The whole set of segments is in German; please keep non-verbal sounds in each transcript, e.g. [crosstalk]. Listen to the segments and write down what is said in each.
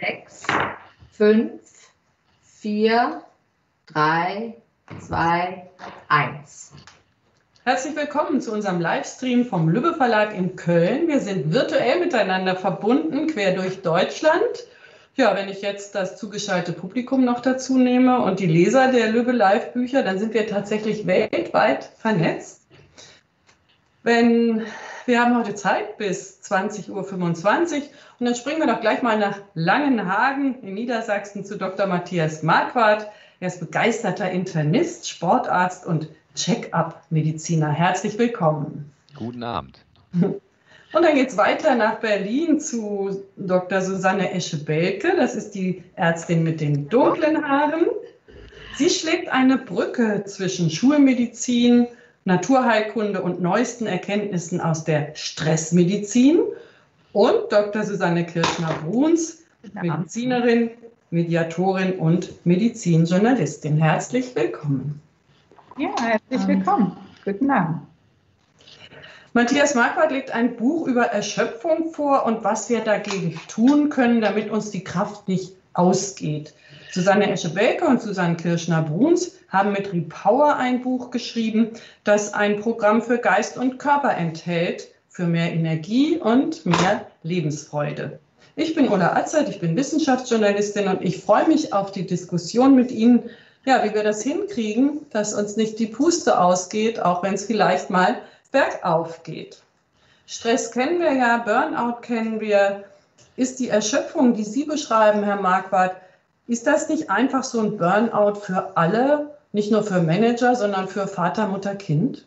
sechs, fünf, vier, drei, zwei, eins. Herzlich willkommen zu unserem Livestream vom Lübbe Verlag in Köln. Wir sind virtuell miteinander verbunden, quer durch Deutschland. Ja, wenn ich jetzt das zugeschaltete Publikum noch dazu nehme und die Leser der Lübbe Live Bücher, dann sind wir tatsächlich weltweit vernetzt. Wenn wir haben heute Zeit bis 20.25 Uhr und dann springen wir doch gleich mal nach Langenhagen in Niedersachsen zu Dr. Matthias Marquardt. Er ist begeisterter Internist, Sportarzt und Check-up-Mediziner. Herzlich willkommen. Guten Abend. Und dann geht es weiter nach Berlin zu Dr. Susanne Esche-Belke. Das ist die Ärztin mit den dunklen Haaren. Sie schlägt eine Brücke zwischen Schulmedizin, Naturheilkunde und neuesten Erkenntnissen aus der Stressmedizin und Dr. Susanne Kirschner-Bruns, Medizinerin, Mediatorin und Medizinjournalistin. Herzlich willkommen. Ja, herzlich willkommen. Guten Abend. Matthias Marquardt legt ein Buch über Erschöpfung vor und was wir dagegen tun können, damit uns die Kraft nicht ausgeht. Susanne Esche-Belke und Susanne Kirschner-Bruns haben mit Repower ein Buch geschrieben, das ein Programm für Geist und Körper enthält, für mehr Energie und mehr Lebensfreude. Ich bin Ulla Atzert, ich bin Wissenschaftsjournalistin und ich freue mich auf die Diskussion mit Ihnen, ja, wie wir das hinkriegen, dass uns nicht die Puste ausgeht, auch wenn es vielleicht mal bergauf geht. Stress kennen wir ja, Burnout kennen wir. Ist die Erschöpfung, die Sie beschreiben, Herr Marquardt, ist das nicht einfach so ein Burnout für alle, nicht nur für Manager, sondern für Vater, Mutter, Kind?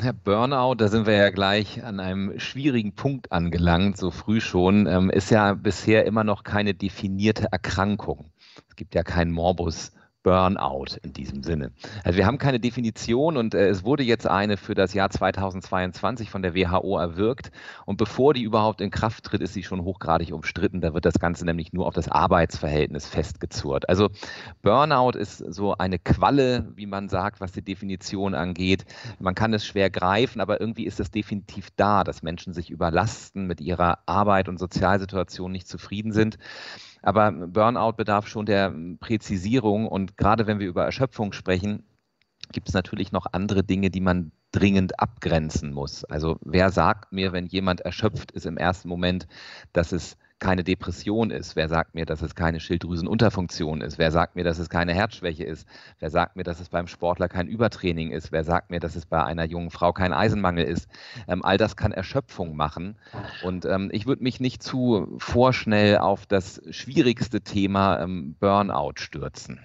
Herr Burnout, da sind wir ja gleich an einem schwierigen Punkt angelangt, so früh schon, ähm, ist ja bisher immer noch keine definierte Erkrankung. Es gibt ja keinen Morbus Burnout in diesem Sinne. Also wir haben keine Definition und äh, es wurde jetzt eine für das Jahr 2022 von der WHO erwirkt und bevor die überhaupt in Kraft tritt, ist sie schon hochgradig umstritten. Da wird das Ganze nämlich nur auf das Arbeitsverhältnis festgezurrt. Also Burnout ist so eine Qualle, wie man sagt, was die Definition angeht. Man kann es schwer greifen, aber irgendwie ist es definitiv da, dass Menschen sich überlasten, mit ihrer Arbeit und Sozialsituation nicht zufrieden sind. Aber Burnout bedarf schon der Präzisierung und gerade wenn wir über Erschöpfung sprechen, gibt es natürlich noch andere Dinge, die man dringend abgrenzen muss. Also wer sagt mir, wenn jemand erschöpft ist im ersten Moment, dass es keine Depression ist? Wer sagt mir, dass es keine Schilddrüsenunterfunktion ist? Wer sagt mir, dass es keine Herzschwäche ist? Wer sagt mir, dass es beim Sportler kein Übertraining ist? Wer sagt mir, dass es bei einer jungen Frau kein Eisenmangel ist? Ähm, all das kann Erschöpfung machen. Und ähm, ich würde mich nicht zu vorschnell auf das schwierigste Thema ähm, Burnout stürzen.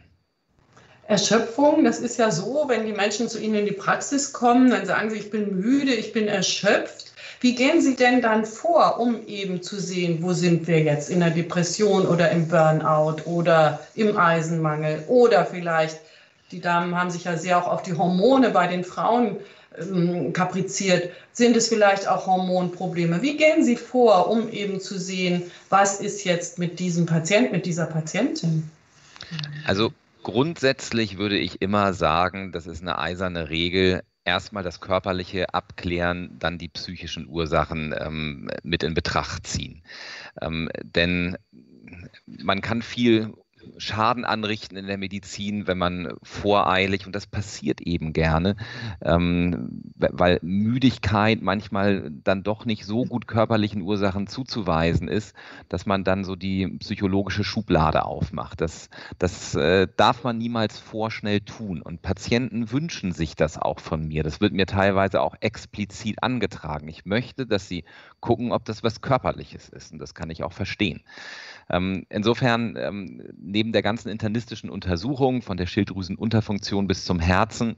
Erschöpfung, das ist ja so, wenn die Menschen zu Ihnen in die Praxis kommen, dann sagen sie, ich bin müde, ich bin erschöpft. Wie gehen Sie denn dann vor, um eben zu sehen, wo sind wir jetzt in der Depression oder im Burnout oder im Eisenmangel oder vielleicht, die Damen haben sich ja sehr auch auf die Hormone bei den Frauen ähm, kapriziert, sind es vielleicht auch Hormonprobleme? Wie gehen Sie vor, um eben zu sehen, was ist jetzt mit diesem Patient, mit dieser Patientin? Also grundsätzlich würde ich immer sagen, das ist eine eiserne Regel, erstmal das Körperliche abklären, dann die psychischen Ursachen ähm, mit in Betracht ziehen. Ähm, denn man kann viel Schaden anrichten in der Medizin, wenn man voreilig, und das passiert eben gerne, ähm, weil Müdigkeit manchmal dann doch nicht so gut körperlichen Ursachen zuzuweisen ist, dass man dann so die psychologische Schublade aufmacht. Das, das äh, darf man niemals vorschnell tun. Und Patienten wünschen sich das auch von mir. Das wird mir teilweise auch explizit angetragen. Ich möchte, dass sie gucken, ob das was Körperliches ist. Und das kann ich auch verstehen. Ähm, insofern, ähm, neben der ganzen internistischen Untersuchung von der Schilddrüsenunterfunktion bis zum Herzen,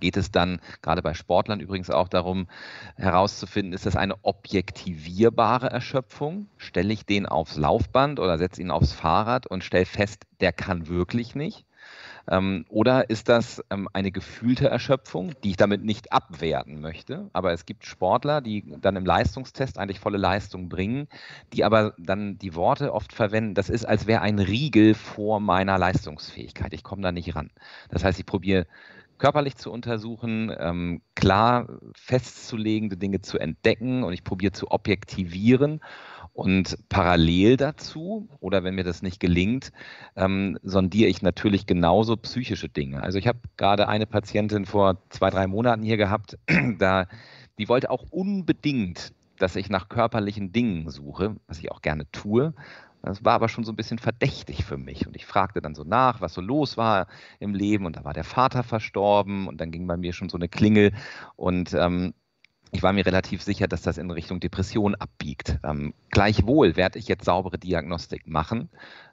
geht es dann gerade bei Sportlern übrigens auch darum herauszufinden, ist das eine objektivierbare Erschöpfung? Stelle ich den aufs Laufband oder setze ihn aufs Fahrrad und stelle fest, der kann wirklich nicht? Ähm, oder ist das ähm, eine gefühlte Erschöpfung, die ich damit nicht abwerten möchte? Aber es gibt Sportler, die dann im Leistungstest eigentlich volle Leistung bringen, die aber dann die Worte oft verwenden, das ist, als wäre ein Riegel vor meiner Leistungsfähigkeit. Ich komme da nicht ran. Das heißt, ich probiere körperlich zu untersuchen, ähm, klar festzulegende Dinge zu entdecken und ich probiere zu objektivieren Und parallel dazu, oder wenn mir das nicht gelingt, ähm, sondiere ich natürlich genauso psychische Dinge. Also ich habe gerade eine Patientin vor zwei, drei Monaten hier gehabt, [clears throat] da, die wollte auch unbedingt, dass ich nach körperlichen Dingen suche, was ich auch gerne tue. Das war aber schon so ein bisschen verdächtig für mich. Und ich fragte dann so nach, was so los war im Leben. Und da war der Vater verstorben und dann ging bei mir schon so eine Klingel. Und ähm, ich war mir relativ sicher, dass das in Richtung Depression abbiegt. Ähm, gleichwohl werde ich jetzt saubere Diagnostik machen,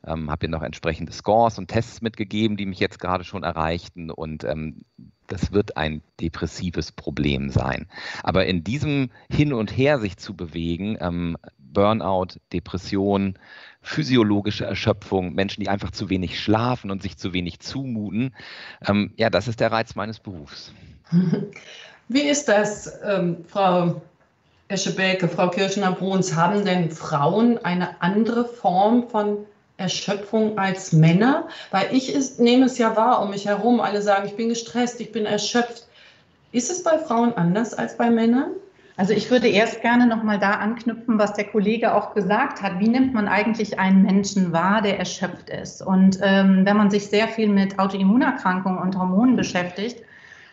ähm, habe ihr noch entsprechende Scores und Tests mitgegeben, die mich jetzt gerade schon erreichten und ähm, das wird ein depressives Problem sein. Aber in diesem Hin und Her sich zu bewegen, ähm, Burnout, Depression, physiologische Erschöpfung, Menschen, die einfach zu wenig schlafen und sich zu wenig zumuten, ähm, ja, das ist der Reiz meines Berufs. [laughs] Wie ist das, ähm, Frau Eschebelke, Frau Kirschner-Bruns? Haben denn Frauen eine andere Form von Erschöpfung als Männer? Weil ich ist, nehme es ja wahr um mich herum. Alle sagen, ich bin gestresst, ich bin erschöpft. Ist es bei Frauen anders als bei Männern? Also ich würde erst gerne noch mal da anknüpfen, was der Kollege auch gesagt hat. Wie nimmt man eigentlich einen Menschen wahr, der erschöpft ist? Und ähm, wenn man sich sehr viel mit Autoimmunerkrankungen und Hormonen beschäftigt,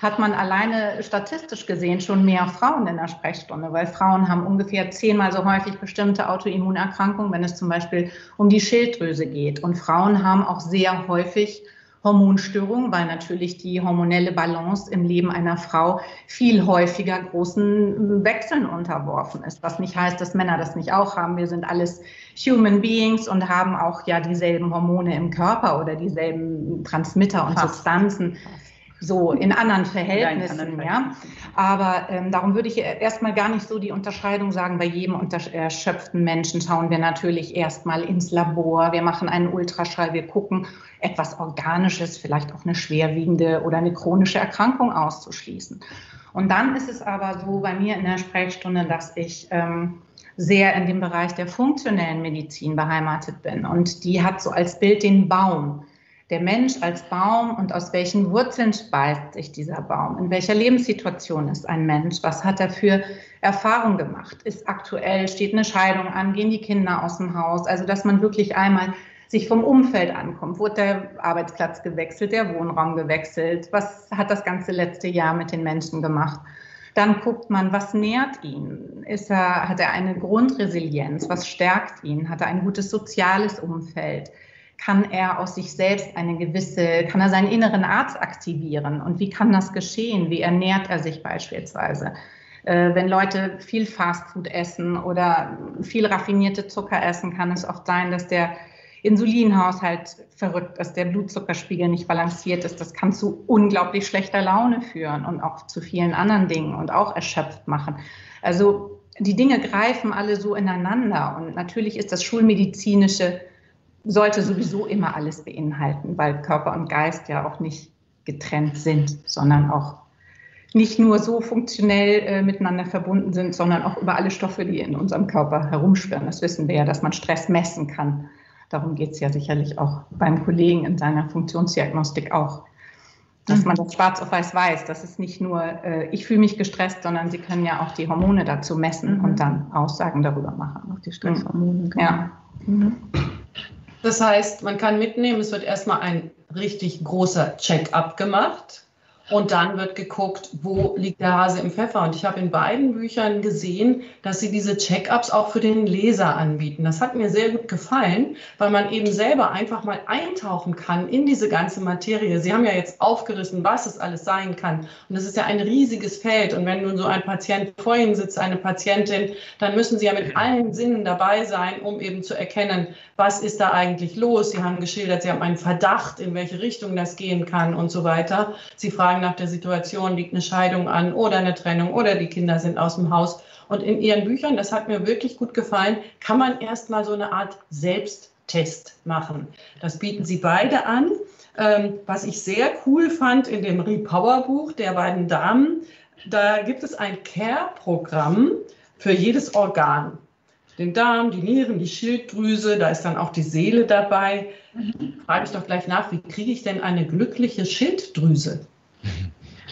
hat man alleine statistisch gesehen schon mehr Frauen in der Sprechstunde, weil Frauen haben ungefähr zehnmal so häufig bestimmte Autoimmunerkrankungen, wenn es zum Beispiel um die Schilddrüse geht. Und Frauen haben auch sehr häufig Hormonstörungen, weil natürlich die hormonelle Balance im Leben einer Frau viel häufiger großen Wechseln unterworfen ist. Was nicht heißt, dass Männer das nicht auch haben. Wir sind alles Human Beings und haben auch ja dieselben Hormone im Körper oder dieselben Transmitter und. Substanzen so in anderen Verhältnissen, ja. In anderen ja. Aber ähm, darum würde ich erstmal gar nicht so die Unterscheidung sagen. Bei jedem erschöpften Menschen schauen wir natürlich erstmal ins Labor. Wir machen einen Ultraschall, wir gucken, etwas Organisches, vielleicht auch eine schwerwiegende oder eine chronische Erkrankung auszuschließen. Und dann ist es aber so bei mir in der Sprechstunde, dass ich ähm, sehr in dem Bereich der funktionellen Medizin beheimatet bin. Und die hat so als Bild den Baum der Mensch als Baum und aus welchen Wurzeln speist sich dieser Baum? In welcher Lebenssituation ist ein Mensch? Was hat er für Erfahrungen gemacht? Ist aktuell, steht eine Scheidung an, gehen die Kinder aus dem Haus? Also, dass man wirklich einmal sich vom Umfeld ankommt. Wurde der Arbeitsplatz gewechselt, der Wohnraum gewechselt? Was hat das ganze letzte Jahr mit den Menschen gemacht? Dann guckt man, was nährt ihn? Ist er, hat er eine Grundresilienz? Was stärkt ihn? Hat er ein gutes soziales Umfeld? Kann er aus sich selbst eine gewisse, kann er seinen inneren Arzt aktivieren? Und wie kann das geschehen? Wie ernährt er sich beispielsweise? Äh, wenn Leute viel Fastfood essen oder viel raffinierte Zucker essen, kann es oft sein, dass der Insulinhaushalt verrückt ist, der Blutzuckerspiegel nicht balanciert ist. Das kann zu unglaublich schlechter Laune führen und auch zu vielen anderen Dingen und auch erschöpft machen. Also die Dinge greifen alle so ineinander und natürlich ist das schulmedizinische sollte sowieso immer alles beinhalten, weil Körper und Geist ja auch nicht getrennt sind, sondern auch nicht nur so funktionell äh, miteinander verbunden sind, sondern auch über alle Stoffe, die in unserem Körper herumschwirren. Das wissen wir ja, dass man Stress messen kann. Darum geht es ja sicherlich auch beim Kollegen in seiner Funktionsdiagnostik auch. Dass man das schwarz auf weiß weiß, dass es nicht nur, äh, ich fühle mich gestresst, sondern Sie können ja auch die Hormone dazu messen mhm. und dann Aussagen darüber machen. Auch die Stresshormone. Genau. Ja. Mhm. Das heißt, man kann mitnehmen, es wird erstmal ein richtig großer Check-up gemacht. Und dann wird geguckt, wo liegt der Hase im Pfeffer. Und ich habe in beiden Büchern gesehen, dass sie diese Check-ups auch für den Leser anbieten. Das hat mir sehr gut gefallen, weil man eben selber einfach mal eintauchen kann in diese ganze Materie. Sie haben ja jetzt aufgerissen, was es alles sein kann. Und das ist ja ein riesiges Feld. Und wenn nun so ein Patient vor Ihnen sitzt, eine Patientin, dann müssen Sie ja mit allen Sinnen dabei sein, um eben zu erkennen, was ist da eigentlich los. Sie haben geschildert, Sie haben einen Verdacht, in welche Richtung das gehen kann und so weiter. Sie fragen, Fragen nach der Situation, liegt eine Scheidung an oder eine Trennung oder die Kinder sind aus dem Haus. Und in Ihren Büchern, das hat mir wirklich gut gefallen, kann man erstmal so eine Art Selbsttest machen. Das bieten Sie beide an. Ähm, was ich sehr cool fand in dem Repower-Buch der beiden Damen, da gibt es ein Care-Programm für jedes Organ. Den Darm, die Nieren, die Schilddrüse, da ist dann auch die Seele dabei. Mhm. Frage ich doch gleich nach, wie kriege ich denn eine glückliche Schilddrüse?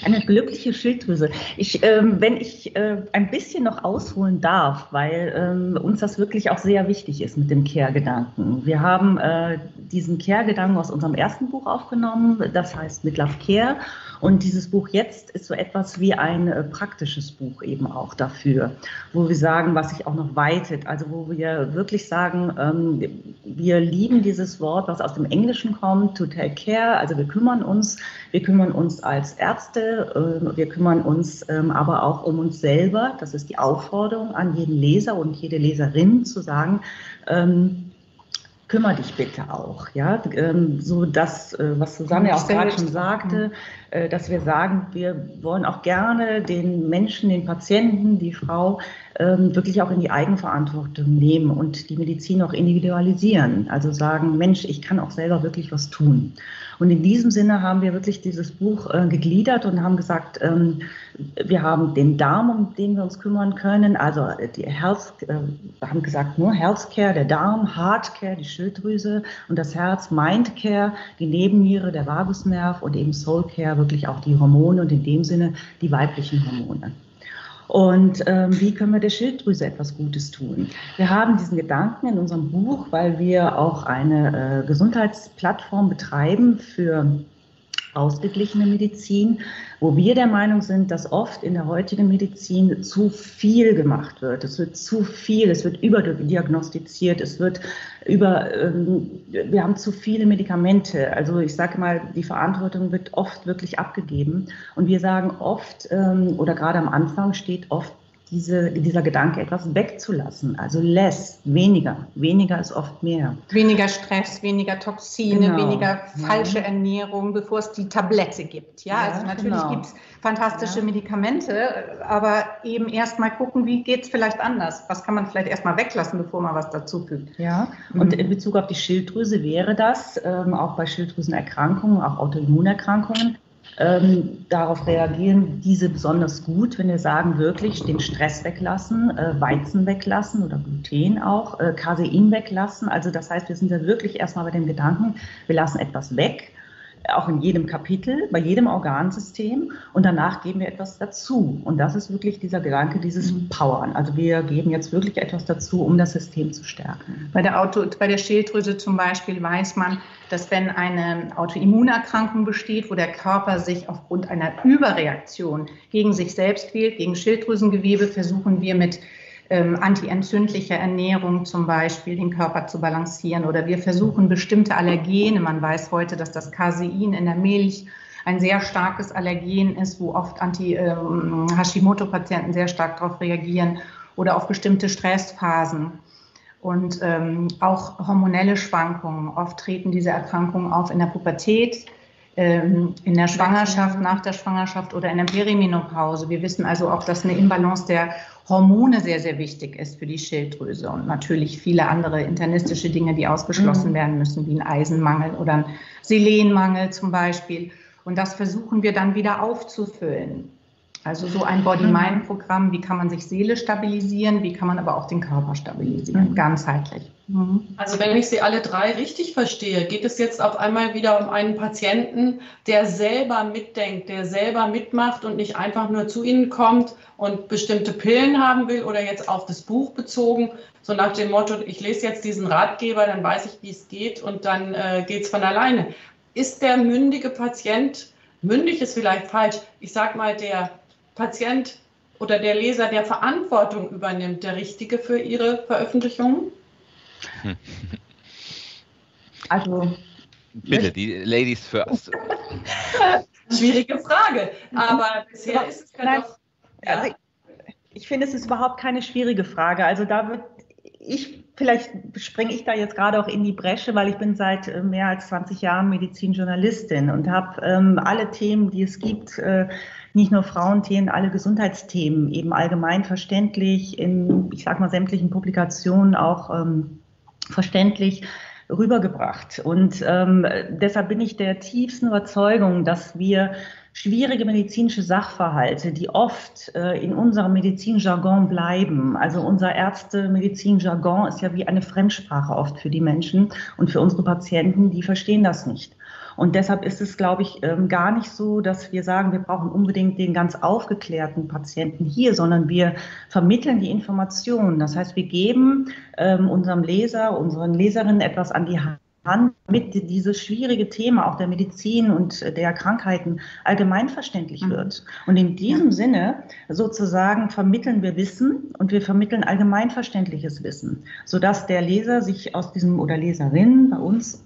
Eine glückliche Schilddrüse. Ich, ähm, wenn ich äh, ein bisschen noch ausholen darf, weil ähm, uns das wirklich auch sehr wichtig ist mit dem Care-Gedanken. Wir haben äh, diesen Care-Gedanken aus unserem ersten Buch aufgenommen, das heißt Mit Love Care. Und dieses Buch jetzt ist so etwas wie ein äh, praktisches Buch eben auch dafür, wo wir sagen, was sich auch noch weitet. Also wo wir wirklich sagen, ähm, wir lieben dieses Wort, was aus dem Englischen kommt, to take care. Also wir kümmern uns, wir kümmern uns als Ärzte, äh, wir kümmern uns ähm, aber auch um uns selber. Das ist die Aufforderung an jeden Leser und jede Leserin zu sagen, ähm, kümmere dich bitte auch, ja, ähm, so das, äh, was Susanne auch gerade schon sagte, äh, dass wir sagen, wir wollen auch gerne den Menschen, den Patienten, die Frau ähm, wirklich auch in die Eigenverantwortung nehmen und die Medizin auch individualisieren. Also sagen, Mensch, ich kann auch selber wirklich was tun. Und in diesem Sinne haben wir wirklich dieses Buch äh, gegliedert und haben gesagt, ähm, wir haben den Darm, um den wir uns kümmern können, also die Health, äh, wir haben gesagt nur Healthcare, der Darm, Heartcare, die Schilddrüse und das Herz, Mindcare, die Nebenniere, der Vagusnerv und eben Soulcare, wirklich auch die Hormone und in dem Sinne die weiblichen Hormone. Und ähm, wie können wir der Schilddrüse etwas Gutes tun? Wir haben diesen Gedanken in unserem Buch, weil wir auch eine äh, Gesundheitsplattform betreiben für ausgeglichene Medizin, wo wir der Meinung sind, dass oft in der heutigen Medizin zu viel gemacht wird. Es wird zu viel, es wird überdiagnostiziert, es wird über, ähm, wir haben zu viele Medikamente. Also ich sage mal, die Verantwortung wird oft wirklich abgegeben. Und wir sagen oft, ähm, oder gerade am Anfang steht oft diese, dieser Gedanke, etwas wegzulassen. Also less, weniger. Weniger ist oft mehr. Weniger Stress, weniger Toxine, genau. weniger falsche ja. Ernährung, bevor es die Tablette gibt. Ja, ja also natürlich genau. gibt es fantastische ja. Medikamente, aber eben erst mal gucken, wie geht es vielleicht anders? Was kann man vielleicht erst mal weglassen, bevor man was dazufügt? Ja, und mhm. in Bezug auf die Schilddrüse wäre das, ähm, auch bei Schilddrüsenerkrankungen, auch Autoimmunerkrankungen, ähm, darauf reagieren diese besonders gut, wenn wir sagen, wirklich den Stress weglassen, äh, Weizen weglassen oder Gluten auch, äh, Casein weglassen. Also das heißt, wir sind ja wirklich erstmal bei dem Gedanken, wir lassen etwas weg auch in jedem Kapitel, bei jedem Organsystem und danach geben wir etwas dazu. Und das ist wirklich dieser Gedanke, dieses mhm. Powern. Also wir geben jetzt wirklich etwas dazu, um das System zu stärken. Bei der, Auto, bei der Schilddrüse zum Beispiel weiß man, dass wenn eine Autoimmunerkrankung besteht, wo der Körper sich aufgrund einer Überreaktion gegen sich selbst wählt, gegen Schilddrüsengewebe, versuchen wir mit ähm, antientzündlicher Ernährung zum Beispiel den Körper zu balancieren. Oder wir versuchen bestimmte Allergene, man weiß heute, dass das Casein in der Milch ein sehr starkes Allergen ist, wo oft Anti-Hashimoto-Patienten ähm, sehr stark darauf reagieren oder auf bestimmte Stressphasen. Und ähm, auch hormonelle Schwankungen. Oft treten diese Erkrankungen auf in der Pubertät, in der Schwangerschaft, nach der Schwangerschaft oder in der Perimenopause. Wir wissen also auch, dass eine Imbalance der Hormone sehr, sehr wichtig ist für die Schilddrüse und natürlich viele andere internistische Dinge, die ausgeschlossen mhm. werden müssen, wie ein Eisenmangel oder ein Selenmangel zum Beispiel. Und das versuchen wir dann wieder aufzufüllen. Also so ein Body-Mind-Programm, wie kann man sich Seele stabilisieren, wie kann man aber auch den Körper stabilisieren, mhm. ganzheitlich. Mhm. Also wenn ich Sie alle drei richtig verstehe, geht es jetzt auf einmal wieder um einen Patienten, der selber mitdenkt, der selber mitmacht und nicht einfach nur zu Ihnen kommt und bestimmte Pillen haben will oder jetzt auf das Buch bezogen, so nach dem Motto, ich lese jetzt diesen Ratgeber, dann weiß ich, wie es geht und dann äh, geht es von alleine. Ist der mündige Patient, mündig ist vielleicht falsch, ich sage mal der Patient oder der Leser, der Verantwortung übernimmt, der Richtige für Ihre Veröffentlichungen? [laughs] Also. Bitte, die Ladies first. [laughs] Schwierige Frage, aber bisher ist es ja doch. Ja. Also ich finde, es ist überhaupt keine schwierige Frage. Also da wird ich, vielleicht springe ich da jetzt gerade auch in die Bresche, weil ich bin seit äh, mehr als 20 Jahren Medizinjournalistin und habe ähm, alle Themen, die es gibt, äh, nicht nur Frauenthemen, alle Gesundheitsthemen eben allgemein verständlich in, ich sag mal, sämtlichen Publikationen auch ähm, verständlich rübergebracht. Und ähm, deshalb bin ich der tiefsten Überzeugung, dass wir schwierige medizinische Sachverhalte, die oft äh, in unserem Medizinjargon bleiben. Also unser Ärzte-Medizinjargon ist ja wie eine Fremdsprache oft für die Menschen und für unsere Patienten, die verstehen das nicht. Und deshalb ist es, glaube ich, ähm, gar nicht so, dass wir sagen, wir brauchen unbedingt den ganz aufgeklärten Patienten hier, sondern wir vermitteln die Informationen. Das heißt, wir geben ähm, unserem Leser, unseren Leserinnen etwas an die Hand damit dieses schwierige Thema auch der Medizin und der Krankheiten allgemein verständlich mhm. wird. Und in diesem Sinne sozusagen vermitteln wir Wissen und wir vermitteln allgemeinverständliches Wissen, sodass der Leser sich aus diesem oder Leserin bei uns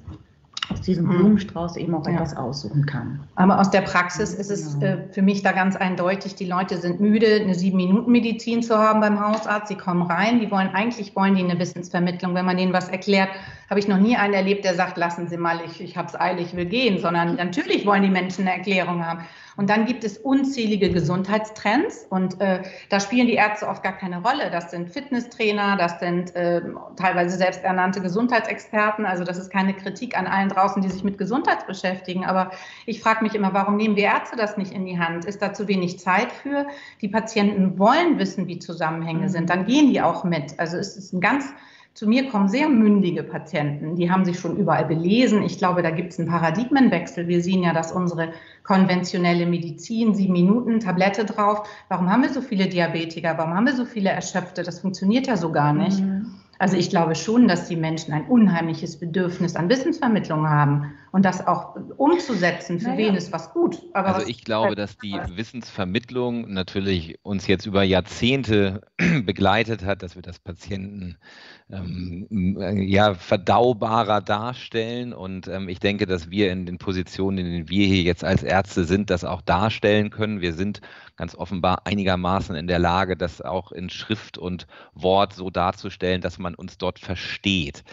aus diesem mhm. Blumenstrauß eben auch ja. etwas aussuchen kann. Aber aus der Praxis ist es genau. äh, für mich da ganz eindeutig, die Leute sind müde, eine Sieben-Minuten-Medizin zu haben beim Hausarzt. Sie kommen rein, die wollen eigentlich wollen die eine Wissensvermittlung. Wenn man denen was erklärt, habe ich noch nie einen erlebt, der sagt, lassen Sie mal, ich, ich habe es eilig, ich will gehen, sondern natürlich wollen die Menschen eine Erklärung haben. Und dann gibt es unzählige Gesundheitstrends und äh, da spielen die Ärzte oft gar keine Rolle. Das sind Fitnesstrainer, das sind äh, teilweise selbsternannte Gesundheitsexperten. Also das ist keine Kritik an allen draußen, die sich mit Gesundheit beschäftigen. Aber ich frage mich immer, warum nehmen wir Ärzte das nicht in die Hand? Ist da zu wenig Zeit für? Die Patienten wollen wissen, wie Zusammenhänge sind. Mhm. Dann gehen die auch mit. Also es ist ein ganz zu mir kommen sehr mündige Patienten, die haben sich schon überall belesen. Ich glaube, da gibt es einen Paradigmenwechsel. Wir sehen ja, dass unsere konventionelle Medizin, sieben Minuten, Tablette drauf. Warum haben wir so viele Diabetiker? Warum haben wir so viele Erschöpfte? Das funktioniert ja so gar nicht. Mhm. Also ich glaube schon, dass die Menschen ein unheimliches Bedürfnis an Wissensvermittlung haben und das auch umzusetzen, für naja. wen ist was gut. Aber also ich glaube, dass die Wissensvermittlung natürlich uns jetzt über Jahrzehnte [clears throat] begleitet hat, dass wir das Patienten ähm, ja, verdaubarer darstellen. Und ähm, ich denke, dass wir in den Positionen, in denen wir hier jetzt als Ärzte sind, das auch darstellen können. Wir sind ganz offenbar einigermaßen in der Lage, das auch in Schrift und Wort so darzustellen, dass man uns dort versteht.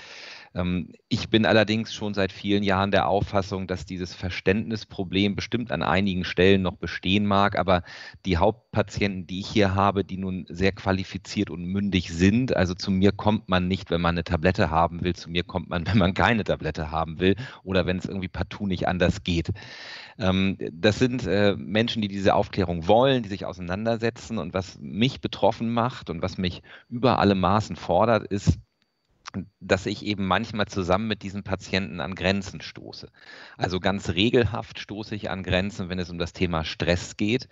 Ähm, ich bin allerdings schon seit vielen Jahren der Auffassung, dass dieses Verständnisproblem bestimmt an einigen Stellen noch bestehen mag, aber die Hauptpatienten, die ich hier habe, die nun sehr qualifiziert und mündig sind, also zu mir kommt man nicht, wenn man eine Tablette haben will, zu mir kommt man, [laughs] wenn man keine Tablette haben will oder wenn es irgendwie partout nicht anders geht. Ähm, das sind äh, Menschen, die diese Aufklärung wollen, die sich auseinandersetzen und was mich betroffen macht und was mich über alle Maßen fordert, ist, dass ich eben manchmal zusammen mit diesen Patienten an Grenzen stoße. Also ganz regelhaft stoße ich an Grenzen, wenn es um das Thema Stress geht.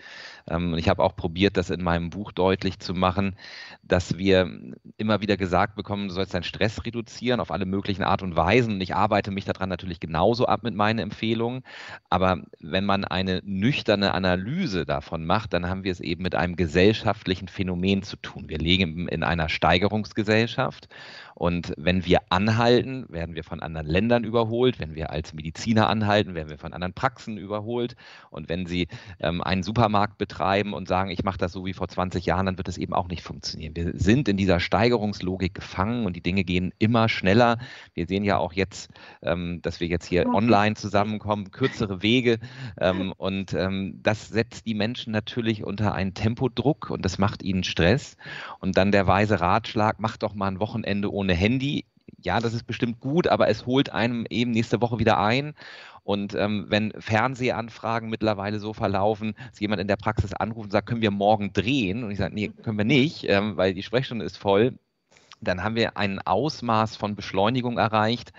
Ähm, ich habe auch probiert, das in meinem Buch deutlich zu machen, dass wir immer wieder gesagt bekommen, du sollst deinen Stress reduzieren auf alle möglichen Art und Weisen. Und ich arbeite mich daran natürlich genauso ab mit meinen Empfehlungen. Aber wenn man eine nüchterne Analyse davon macht, dann haben wir es eben mit einem gesellschaftlichen Phänomen zu tun. Wir leben in einer Steigerungsgesellschaft und wenn wir anhalten, werden wir von anderen Ländern überholt. Wenn wir als Mediziner anhalten, werden wir von anderen Praxen überholt. Und wenn Sie ähm, einen Supermarkt betreiben und sagen, ich mache das so wie vor 20 Jahren, dann wird es eben auch nicht funktionieren. Wir sind in dieser Steigerungslogik gefangen und die Dinge gehen immer schneller. Wir sehen ja auch jetzt, ähm, dass wir jetzt hier online zusammenkommen, kürzere Wege. Ähm, und ähm, das setzt die Menschen natürlich unter einen Tempodruck und das macht ihnen Stress. Und dann der weise Ratschlag, mach doch mal ein Wochenende ohne ohne Handy, ja, das ist bestimmt gut, aber es holt einem eben nächste Woche wieder ein. Und ähm, wenn Fernsehanfragen mittlerweile so verlaufen, dass jemand in der Praxis anruft und sagt, können wir morgen drehen? Und ich sage, nee, können wir nicht, ähm, weil die Sprechstunde ist voll. Dann haben wir ein Ausmaß von Beschleunigung erreicht,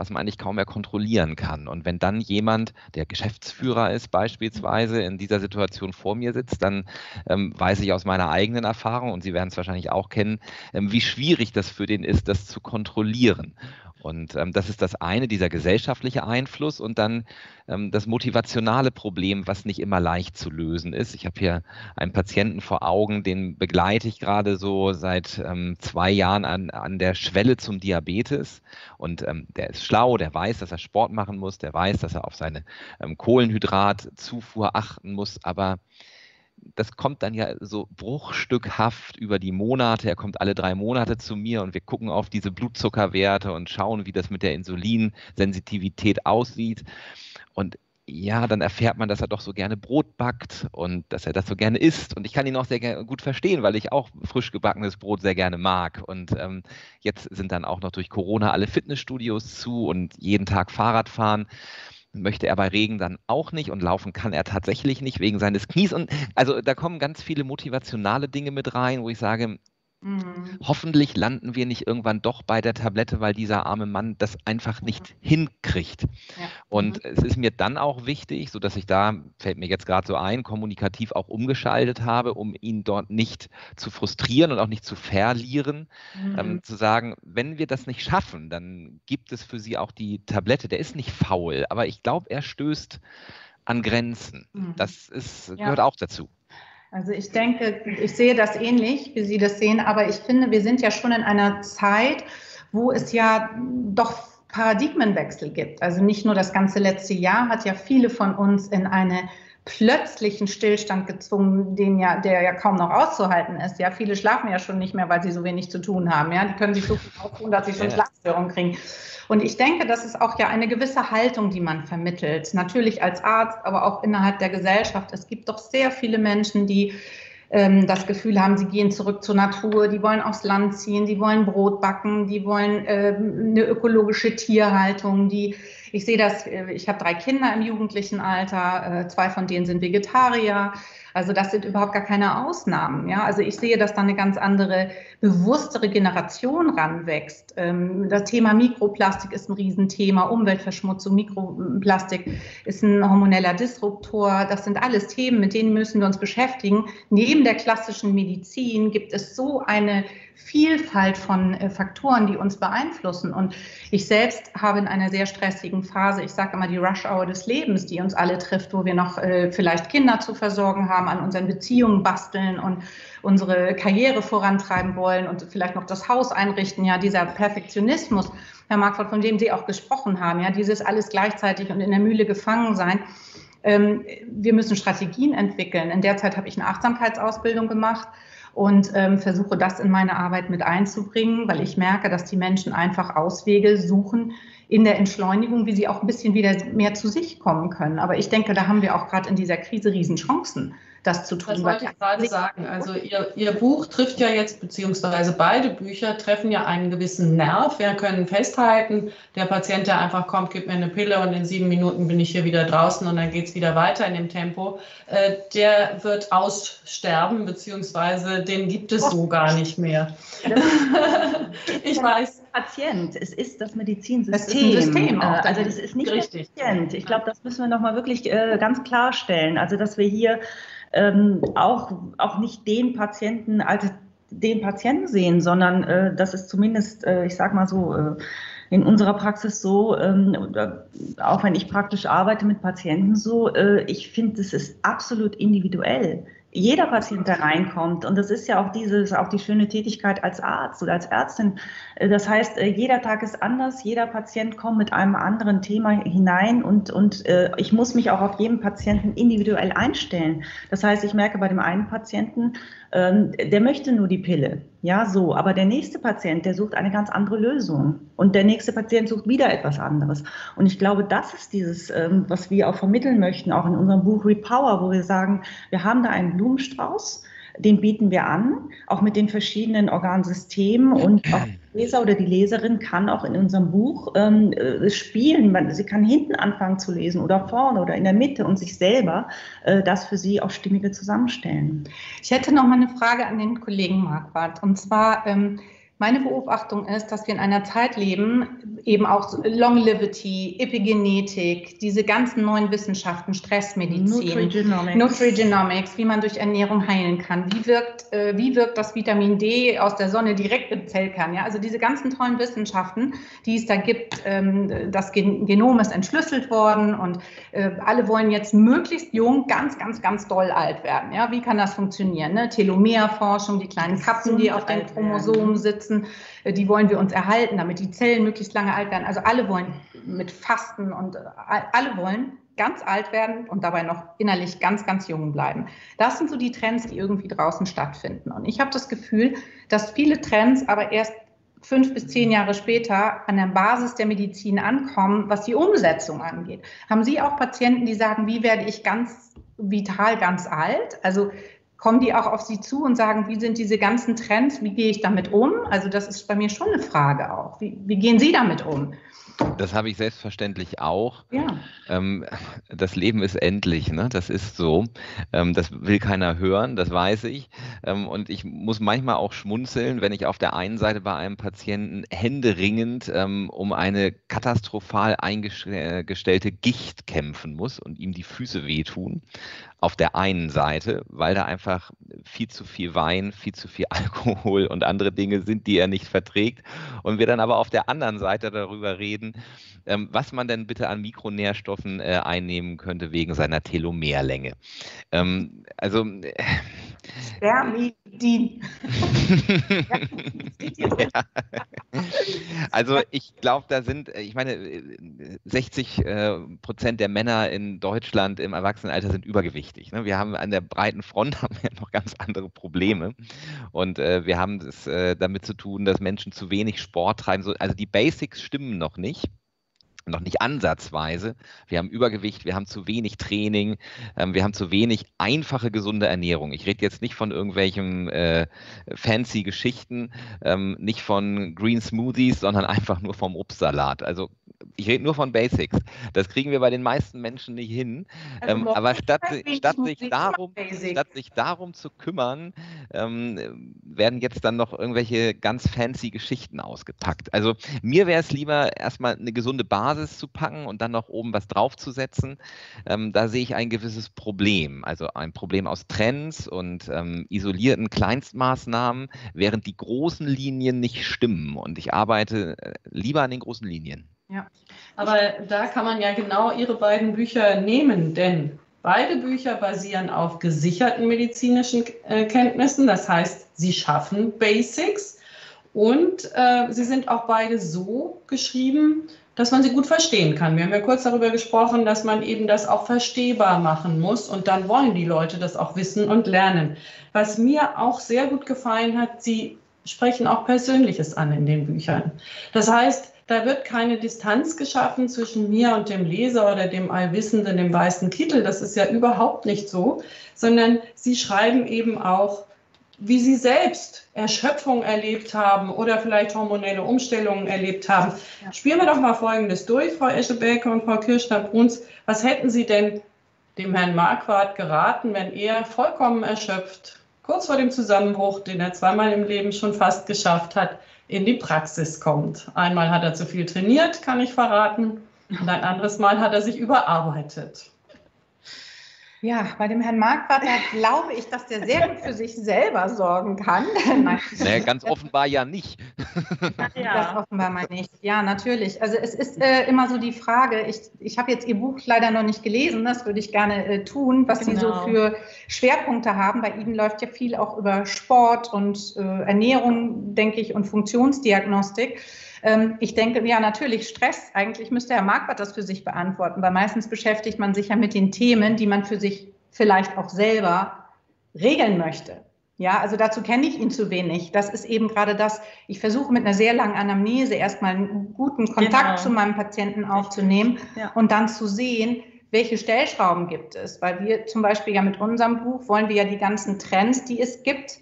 was man eigentlich kaum mehr kontrollieren kann. Und wenn dann jemand, der Geschäftsführer ist beispielsweise, in dieser Situation vor mir sitzt, dann ähm, weiß ich aus meiner eigenen Erfahrung, und Sie werden es wahrscheinlich auch kennen, ähm, wie schwierig das für den ist, das zu kontrollieren. Und ähm, das ist das eine, dieser gesellschaftliche Einfluss und dann ähm, das motivationale Problem, was nicht immer leicht zu lösen ist. Ich habe hier einen Patienten vor Augen, den begleite ich gerade so seit ähm, zwei Jahren an, an der Schwelle zum Diabetes. Und ähm, der ist schlau, der weiß, dass er Sport machen muss, der weiß, dass er auf seine ähm, Kohlenhydratzufuhr achten muss, aber das kommt dann ja so bruchstückhaft über die Monate. Er kommt alle drei Monate zu mir und wir gucken auf diese Blutzuckerwerte und schauen, wie das mit der Insulinsensitivität aussieht. Und ja, dann erfährt man, dass er doch so gerne Brot backt und dass er das so gerne isst. Und ich kann ihn auch sehr gut verstehen, weil ich auch frisch gebackenes Brot sehr gerne mag. Und ähm, jetzt sind dann auch noch durch Corona alle Fitnessstudios zu und jeden Tag Fahrrad fahren möchte er bei Regen dann auch nicht und laufen kann er tatsächlich nicht wegen seines Knies. Und also da kommen ganz viele motivationale Dinge mit rein, wo ich sage, Mhm. Hoffentlich landen wir nicht irgendwann doch bei der Tablette, weil dieser arme Mann das einfach nicht mhm. hinkriegt. Ja. Und mhm. es ist mir dann auch wichtig, so dass ich da, fällt mir jetzt gerade so ein, kommunikativ auch umgeschaltet habe, um ihn dort nicht zu frustrieren und auch nicht zu verlieren, ähm, mhm. zu sagen, wenn wir das nicht schaffen, dann gibt es für sie auch die Tablette. Der ist nicht faul, aber ich glaube, er stößt an Grenzen. Mhm. Das ist, gehört ja. auch dazu. Also ich denke, ich sehe das ähnlich, wie Sie das sehen, aber ich finde, wir sind ja schon in einer Zeit, wo es ja doch Paradigmenwechsel gibt. Also nicht nur das ganze letzte Jahr hat ja viele von uns in eine plötzlichen Stillstand gezwungen, den ja, der ja kaum noch auszuhalten ist. Ja, viele schlafen ja schon nicht mehr, weil sie so wenig zu tun haben. Ja, die können sich so viel [laughs] aufruhen, dass sie schon ja. Schlafstörungen kriegen. Und ich denke, das ist auch ja eine gewisse Haltung, die man vermittelt. Natürlich als Arzt, aber auch innerhalb der Gesellschaft. Es gibt doch sehr viele Menschen, die ähm, das Gefühl haben, sie gehen zurück zur Natur, die wollen aufs Land ziehen, die wollen Brot backen, die wollen äh, eine ökologische Tierhaltung, die ich sehe das, äh, ich habe drei Kinder im jugendlichen Alter, äh, zwei von denen sind Vegetarier. Also das sind überhaupt gar keine Ausnahmen. Ja? Also ich sehe, dass da eine ganz andere, bewusstere Generation ranwächst. Ähm, das Thema Mikroplastik ist ein Riesenthema, Umweltverschmutzung, Mikroplastik ist ein hormoneller Disruptor. Das sind alles Themen, mit denen müssen wir uns beschäftigen. Neben der klassischen Medizin gibt es so eine Vielfalt von äh, Faktoren, die uns beeinflussen. Und ich selbst habe in einer sehr stressigen Phase, ich sage immer die Rush-Hour des Lebens, die uns alle trifft, wo wir noch äh, vielleicht Kinder zu versorgen haben, an unseren Beziehungen basteln und unsere Karriere vorantreiben wollen und vielleicht noch das Haus einrichten. Ja, dieser Perfektionismus, Herr Marquardt, von dem Sie auch gesprochen haben, ja, dieses alles gleichzeitig und in der Mühle gefangen sein. Ähm, wir müssen Strategien entwickeln. In der Zeit habe ich eine Achtsamkeitsausbildung gemacht und ähm, versuche das in meine Arbeit mit einzubringen, weil ich merke, dass die Menschen einfach Auswege suchen in der Entschleunigung, wie sie auch ein bisschen wieder mehr zu sich kommen können. Aber ich denke, da haben wir auch gerade in dieser Krise Riesenchancen das zu tun. Das wollte ich gerade sagen. Also ihr, ihr Buch trifft ja jetzt, beziehungsweise beide Bücher treffen ja einen gewissen Nerv. Wir können festhalten, der Patient, der einfach kommt, gibt mir eine Pille und in sieben Minuten bin ich hier wieder draußen und dann geht es wieder weiter in dem Tempo, äh, der wird aussterben, beziehungsweise den gibt es so gar nicht mehr. [laughs] ich weiß. Patient, es ist das Medizinsystem. Es ist ein System auch, äh, also das ist nicht Richtig. Patient. Ich glaube, das müssen wir nochmal wirklich äh, ganz klarstellen. Also dass wir hier ähm, auch, auch nicht den Patienten als den Patienten sehen, sondern äh, das ist zumindest, äh, ich sage mal so, äh, in unserer Praxis so, ähm, auch wenn ich praktisch arbeite mit Patienten so, äh, ich finde, es ist absolut individuell jeder Patient, der reinkommt, und das ist ja auch dieses, auch die schöne Tätigkeit als Arzt oder als Ärztin. Äh, das heißt, äh, jeder Tag ist anders, jeder Patient kommt mit einem anderen Thema hinein und, und äh, ich muss mich auch auf jeden Patienten individuell einstellen. Das heißt, ich merke bei dem einen Patienten, ähm, der möchte nur die Pille. Ja, so. Aber der nächste Patient, der sucht eine ganz andere Lösung. Und der nächste Patient sucht wieder etwas anderes. Und ich glaube, das ist dieses, ähm, was wir auch vermitteln möchten, auch in unserem Buch Repower, wo wir sagen, wir haben da einen Blumenstrauß den bieten wir an, auch mit den verschiedenen Organsystemen und auch der Leser oder die Leserin kann auch in unserem Buch ähm, äh, spielen. Man, sie kann hinten anfangen zu lesen oder vorne oder in der Mitte und sich selber äh, das für sie auch stimmige zusammenstellen. Ich hätte noch mal eine Frage an den Kollegen Marquardt und zwar ähm, meine Beobachtung ist, dass wir in einer Zeit leben, eben auch Longevity, Epigenetik, diese ganzen neuen Wissenschaften, Stressmedizin, Nutrigenomics, Nutrigenomics wie man durch Ernährung heilen kann. Wie wirkt, äh, wie wirkt das Vitamin D aus der Sonne direkt im Zellkern? Ja? Also diese ganzen tollen Wissenschaften, die es da gibt, ähm, das Gen Genom ist entschlüsselt worden und äh, alle wollen jetzt möglichst jung, ganz, ganz, ganz doll alt werden. Ja? Wie kann das funktionieren? Ne? Telomerforschung, die kleinen Kapseln, die auf den Chromosomen sitzen sitzen, äh, die wollen wir uns erhalten, damit die Zellen möglichst lange alt werden. Also alle wollen mit Fasten und äh, alle wollen ganz alt werden und dabei noch innerlich ganz, ganz jung bleiben. Das sind so die Trends, die irgendwie draußen stattfinden. Und ich habe das Gefühl, dass viele Trends aber erst fünf bis zehn Jahre später an der Basis der Medizin ankommen, was die Umsetzung angeht. Haben Sie auch Patienten, die sagen, wie werde ich ganz vital, ganz alt? Also kommen die auch auf Sie zu und sagen, wie sind diese ganzen Trends, wie gehe ich damit um? Also das ist bei mir schon eine Frage auch. Wie, wie gehen Sie damit um? Das habe ich selbstverständlich auch. Ja. Ähm, das Leben ist endlich, ne? das ist so. Ähm, das will keiner hören, das weiß ich. Ähm, und ich muss manchmal auch schmunzeln, wenn ich auf der einen Seite bei einem Patienten händeringend ähm, um eine katastrophal eingestellte Gicht kämpfen muss und ihm die Füße wehtun auf der einen Seite, weil da einfach viel zu viel Wein, viel zu viel [laughs] Alkohol und andere Dinge sind, die er nicht verträgt. Und wir dann aber auf der anderen Seite darüber reden, ähm, was man denn bitte an Mikronährstoffen äh, einnehmen könnte wegen seiner Telomerlänge. Ähm, also äh, Spermidin. Also ich glaube, da sind, äh, ich meine, 60 äh, Prozent der Männer in Deutschland im Erwachsenenalter sind übergewichtig. Ne? Wir haben an der breiten Front [laughs] haben wir noch ganz andere Probleme. Und äh, wir haben es äh, damit zu tun, dass Menschen zu wenig Sport treiben. So, also die Basics stimmen noch nicht noch nicht ansatzweise. Wir haben Übergewicht, wir haben zu wenig Training, ähm, wir haben zu wenig einfache, gesunde Ernährung. Ich rede jetzt nicht von irgendwelchen äh, fancy Geschichten, ähm, nicht von Green Smoothies, sondern [laughs] einfach nur vom Obstsalat. Also ich rede nur von Basics. Das kriegen wir bei den meisten Menschen nicht hin. Also ähm, aber statt, statt, sich darum, statt sich darum zu kümmern, ähm, werden jetzt dann noch irgendwelche ganz fancy Geschichten ausgepackt. Also mir wäre es lieber, erstmal eine gesunde Basis zu packen und dann noch oben was draufzusetzen. Ähm, da sehe ich ein gewisses Problem. Also ein Problem aus Trends und ähm, isolierten Kleinstmaßnahmen, während die großen Linien nicht stimmen. Und ich arbeite äh, lieber an den großen Linien. Ja, aber da kann man ja genau Ihre beiden Bücher nehmen, denn beide Bücher basieren auf gesicherten medizinischen äh, Kenntnissen. Das heißt, sie schaffen Basics und äh, sie sind auch beide so geschrieben, dass man sie gut verstehen kann. Wir haben ja kurz darüber gesprochen, dass man eben das auch verstehbar machen muss und dann wollen die Leute das auch wissen und lernen. Was mir auch sehr gut gefallen hat, sie sprechen auch Persönliches an in den Büchern. Das heißt, da wird keine Distanz geschaffen zwischen mir und dem Leser oder dem Allwissenden im weißen Kittel. Das ist ja überhaupt nicht so, sondern sie schreiben eben auch, wie sie selbst Erschöpfung erlebt haben oder vielleicht hormonelle Umstellungen erlebt haben. Ja. Spielen wir doch mal Folgendes durch, Frau Eschebelke und Frau Kirschner-Bruns. Was hätten Sie denn dem Herrn Marquardt geraten, wenn er vollkommen erschöpft, kurz vor dem Zusammenbruch, den er zweimal im Leben schon fast geschafft hat, in die Praxis kommt. Einmal hat er zu viel trainiert, kann ich verraten, und ein anderes Mal hat er sich überarbeitet. Ja, bei dem Herrn Marquardt glaube ich, dass der sehr gut für sich selber sorgen kann. [laughs] naja, ganz offenbar ja nicht. ja. Das offenbar mal nicht. Ja, natürlich. Also es ist äh, immer so die Frage, ich, ich habe jetzt Ihr Buch leider noch nicht gelesen, das würde ich gerne äh, tun, was genau. Sie so für Schwerpunkte haben. Bei Ihnen läuft ja viel auch über Sport und äh, Ernährung, denke ich, und Funktionsdiagnostik. Ähm, ich denke, ja, natürlich Stress. Eigentlich müsste Herr Marquardt das für sich beantworten, weil meistens beschäftigt man sich ja mit den Themen, die man für sich vielleicht auch selber regeln möchte. Ja, also dazu kenne ich ihn zu wenig. Das ist eben gerade das. Ich versuche mit einer sehr langen Anamnese erstmal einen guten Kontakt genau. zu meinem Patienten aufzunehmen ja. und dann zu sehen, welche Stellschrauben gibt es. Weil wir zum Beispiel ja mit unserem Buch wollen wir ja die ganzen Trends, die es gibt,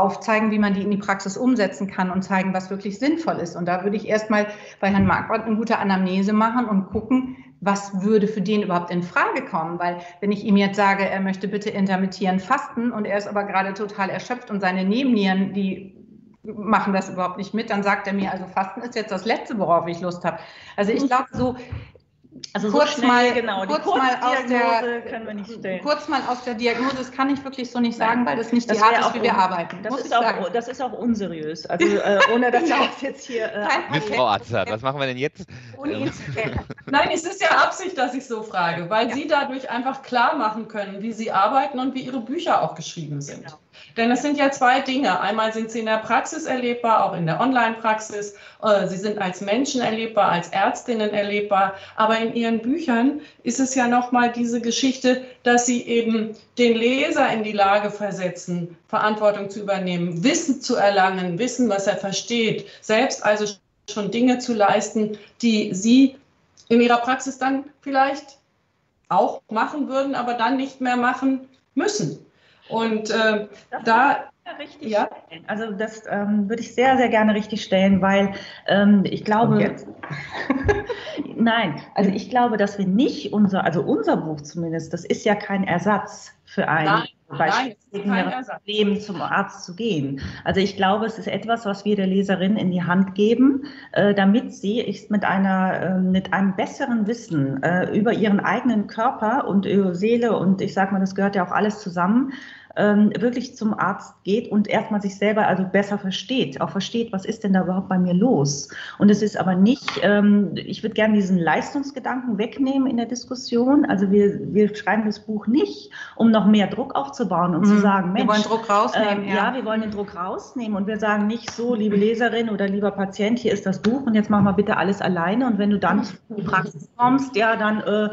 aufzeigen, wie man die in die Praxis umsetzen kann und zeigen, was wirklich sinnvoll ist. Und da würde ich erstmal bei Herrn Marquardt eine gute Anamnese machen und gucken, was würde für den überhaupt in Frage kommen. Weil wenn ich ihm jetzt sage, er möchte bitte intermittieren fasten und er ist aber gerade total erschöpft und seine Nebennieren, die machen das überhaupt nicht mit, dann sagt er mir, also Fasten ist jetzt das Letzte, worauf ich Lust habe. Also ich glaube, so also kurz so schnell, mal, genau, kurz mal aus der, können wir nicht stellen. Kurz mal aus der Diagnose, das kann ich wirklich so nicht sagen, weil das nicht das die Art ist, wie wir arbeiten. Das ist, auch, das ist, auch, unseriös. Also äh, ohne dass genau. ich jetzt hier. Äh, Miss Frau Azad, was machen wir denn jetzt? [laughs] Nein, es ist ja Absicht, dass ich so frage, weil ja. Sie dadurch einfach klar machen können, wie Sie arbeiten und wie Ihre Bücher auch geschrieben sind. Genau. Denn es sind ja zwei Dinge. Einmal sind sie in der Praxis erlebbar, auch in der Online-Praxis. Äh, sie sind als Menschen erlebbar, als Ärztinnen erlebbar. Aber in ihren Büchern ist es ja nochmal diese Geschichte, dass sie eben den Leser in die Lage versetzen, Verantwortung zu übernehmen, Wissen zu erlangen, Wissen, was er versteht, selbst also schon Dinge zu leisten, die sie in ihrer Praxis dann vielleicht auch machen würden, aber dann nicht mehr machen müssen. Und äh, da richtig ja. stellen. Also das ähm, würde ich sehr, sehr gerne richtig stellen, weil ähm, ich glaube, [laughs] nein, also ich glaube, dass wir nicht unser, also unser Buch zumindest, das ist ja kein Ersatz für ein nein, Problem zum Arzt zu gehen. Also ich glaube, es ist etwas, was wir der Leserin in die Hand geben, äh, damit sie ich mit einer äh, mit einem besseren Wissen äh, über ihren eigenen Körper und über Seele und ich sage mal, das gehört ja auch alles zusammen, ähm, wirklich zum Arzt geht und erstmal sich selber also besser versteht, auch versteht, was ist denn da überhaupt bei mir los. Und es ist aber nicht, ähm, ich würde gerne diesen Leistungsgedanken wegnehmen in der Diskussion. Also wir, wir schreiben das Buch nicht, um noch mehr Druck aufzubauen und mhm. zu sagen, Mensch, wir wollen Druck rausnehmen. Äh, ja. ja, wir wollen den Druck rausnehmen und wir sagen nicht so, liebe Leserin oder lieber Patient, hier ist das Buch und jetzt mach mal bitte alles alleine und wenn du dann in die Praxis kommst, ja, dann äh,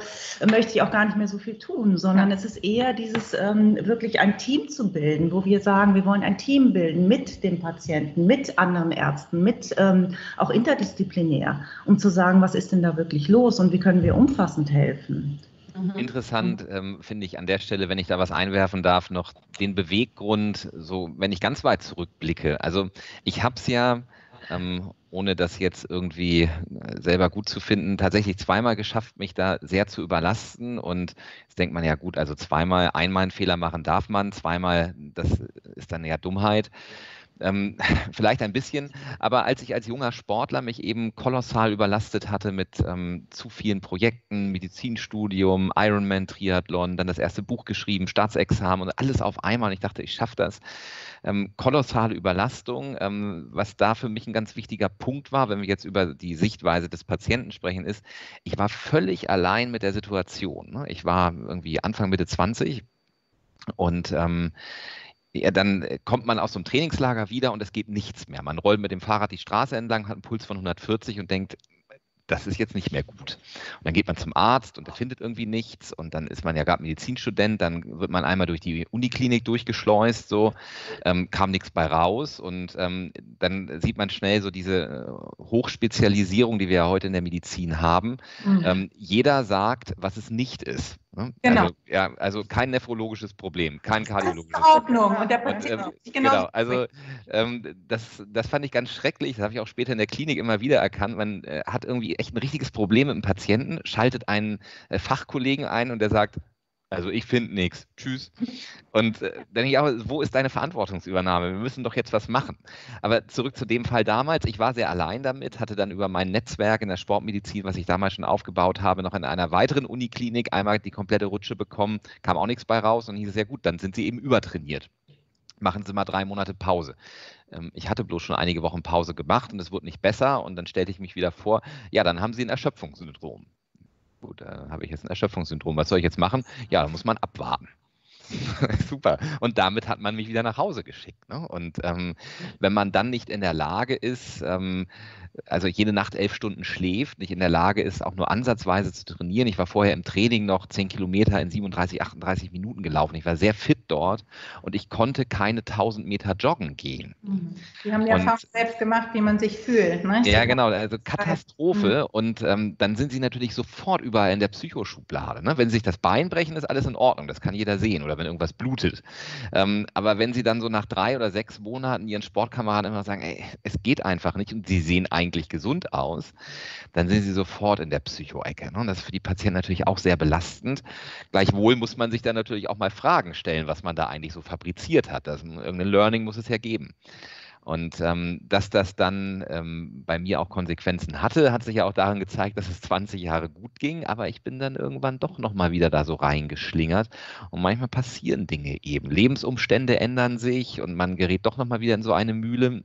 möchte ich auch gar nicht mehr so viel tun, sondern ja. es ist eher dieses ähm, wirklich ein Team Team zu bilden, wo wir sagen, wir wollen ein Team bilden mit dem Patienten, mit anderen Ärzten, mit ähm, auch interdisziplinär, um zu sagen, was ist denn da wirklich los und wie können wir umfassend helfen. Mhm. Interessant ähm, finde ich an der Stelle, wenn ich da was einwerfen darf, noch den Beweggrund, so wenn ich ganz weit zurückblicke. Also ich habe es ja ähm, ohne das jetzt irgendwie äh, selber gut zu finden, tatsächlich zweimal geschafft, mich da sehr zu überlasten. Und jetzt denkt man ja gut, also zweimal, einmal einen Fehler machen darf man, zweimal, das ist dann ja Dummheit. Ähm, [laughs] vielleicht ein bisschen, aber als ich als junger Sportler mich eben kolossal überlastet hatte mit ähm, zu vielen Projekten, Medizinstudium, Ironman, Triathlon, dann das erste Buch geschrieben, Staatsexamen und alles auf einmal. Und ich dachte, ich schaffe das. Ähm, kolossale Überlastung. Ähm, was da für mich ein ganz wichtiger Punkt war, wenn wir jetzt über die Sichtweise des Patienten sprechen, ist, ich war völlig allein mit der Situation. Ne? Ich war irgendwie Anfang, Mitte 20 und ähm, ja, dann kommt man aus so einem Trainingslager wieder und es geht nichts mehr. Man rollt mit dem Fahrrad die Straße entlang, hat einen Puls von 140 und denkt, das ist jetzt nicht mehr gut. Und dann geht man zum Arzt und er findet irgendwie nichts und dann ist man ja gerade Medizinstudent, dann wird man einmal durch die Uniklinik durchgeschleust, so ähm, kam nichts bei raus und ähm, dann sieht man schnell so diese äh, Hochspezialisierung, die wir ja heute in der Medizin haben. Mhm. Ähm, jeder sagt, was es nicht ist. Ne? Genau. Also, ja, also kein nephrologisches Problem, kein kardiologisches das ist Ordnung. Problem. Und der und, ähm, genau. genau. Also ähm, das, das fand ich ganz schrecklich. Das habe ich auch später in der Klinik immer wieder erkannt. Man äh, hat irgendwie echt ein richtiges Problem mit dem Patienten, schaltet einen äh, Fachkollegen ein und der sagt, also ich finde nichts. Tschüss. Und äh, denke ich auch, wo ist deine Verantwortungsübernahme? Wir müssen doch jetzt was machen. Aber zurück zu dem Fall damals. Ich war sehr allein damit, hatte dann über mein Netzwerk in der Sportmedizin, was ich damals schon aufgebaut habe, noch in einer weiteren Uniklinik einmal die komplette Rutsche bekommen. Kam auch nichts bei raus und hieß es ja gut, dann sind sie eben übertrainiert. Machen Sie mal drei Monate Pause. Ähm, ich hatte bloß schon einige Wochen Pause gemacht und es wurde nicht besser. Und dann stellte ich mich wieder vor, ja, dann haben Sie ein Erschöpfungssyndrom gut, da habe ich jetzt ein Erschöpfungssyndrom. Was soll ich jetzt machen? Ja, da muss man abwarten. [laughs] Super. Und damit hat man mich wieder nach Hause geschickt. Ne? Und ähm, wenn man dann nicht in der Lage ist, ähm, also jede Nacht elf Stunden schläft, nicht in der Lage ist, auch nur ansatzweise zu trainieren. Ich war vorher im Training noch zehn Kilometer in 37, 38 Minuten gelaufen. Ich war sehr fit dort und ich konnte keine 1000 Meter joggen gehen. Mhm. Sie haben ja fast selbst gemacht, wie man sich fühlt. Ne? Ja, genau. Also Katastrophe. Mhm. Und ähm, dann sind sie natürlich sofort überall in der Psychoschublade. Ne? Wenn sie sich das Bein brechen, ist alles in Ordnung. Das kann jeder sehen. Oder wenn irgendwas blutet. Ähm, aber wenn sie dann so nach drei oder sechs Monaten ihren Sportkameraden immer sagen, ey, es geht einfach nicht und sie sehen eigentlich eigentlich gesund aus, dann sind sie sofort in der Psycho-Ecke. Ne? Und das ist für die Patienten natürlich auch sehr belastend. Gleichwohl muss man sich dann natürlich auch mal Fragen stellen, was man da eigentlich so fabriziert hat. Das, irgendein Learning muss es ja geben. Und ähm, dass das dann ähm, bei mir auch Konsequenzen hatte, hat sich ja auch daran gezeigt, dass es 20 Jahre gut ging, aber ich bin dann irgendwann doch nochmal wieder da so reingeschlingert. Und manchmal passieren Dinge eben. Lebensumstände ändern sich und man gerät doch nochmal wieder in so eine Mühle.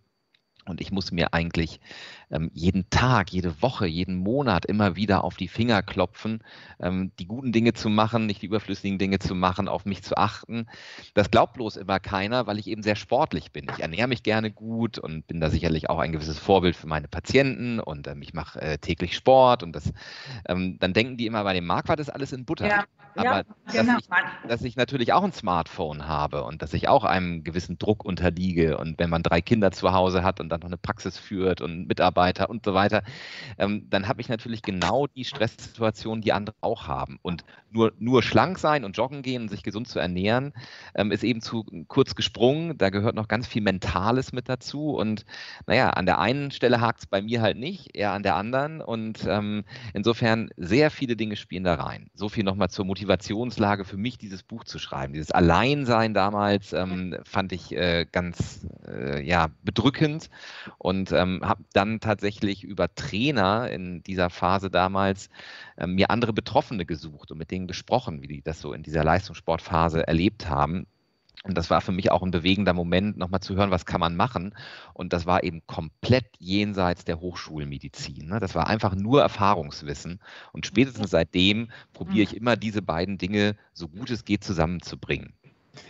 Und ich muss mir eigentlich ähm, jeden Tag, jede Woche, jeden Monat immer wieder auf die Finger klopfen, ähm, die guten Dinge zu machen, nicht die überflüssigen Dinge zu machen, auf mich zu achten. Das glaubt bloß immer keiner, weil ich eben sehr sportlich bin. Ich ernähre mich gerne gut und bin da sicherlich auch ein gewisses Vorbild für meine Patienten und ähm, ich mache äh, täglich Sport und das, ähm, dann denken die immer, bei dem Marquardt ist alles in Butter. Ja. Aber ja, genau. dass, ich, dass, ich, natürlich auch ein Smartphone habe und dass ich auch einem gewissen Druck unterliege und wenn man drei Kinder zu Hause hat und dann noch eine Praxis führt und Mitarbeiter Mitarbeiter und so weiter, ähm, dann habe ich natürlich genau die Stresssituation, die andere auch haben. Und nur, nur schlank sein und joggen gehen und sich gesund zu ernähren, ähm, ist eben zu kurz gesprungen. Da gehört noch ganz viel Mentales mit dazu. Und naja, an der einen Stelle hakt es bei mir halt nicht, eher an der anderen. Und ähm, insofern sehr viele Dinge spielen da rein. So viel nochmal zur Motivationslage für mich, dieses Buch zu schreiben. Dieses Alleinsein damals ähm, fand ich äh, ganz äh, ja, bedrückend und ähm, habe dann tatsächlich über Trainer in dieser Phase damals äh, mir andere Betroffene gesucht und mit denen gesprochen, wie die das so in dieser Leistungssportphase erlebt haben. Und das war für mich auch ein bewegender Moment, nochmal zu hören, was kann man machen. Und das war eben komplett jenseits der Hochschulmedizin. Ne? Das war einfach nur Erfahrungswissen. Und spätestens seitdem probiere ich immer diese beiden Dinge, so gut es geht, zusammenzubringen.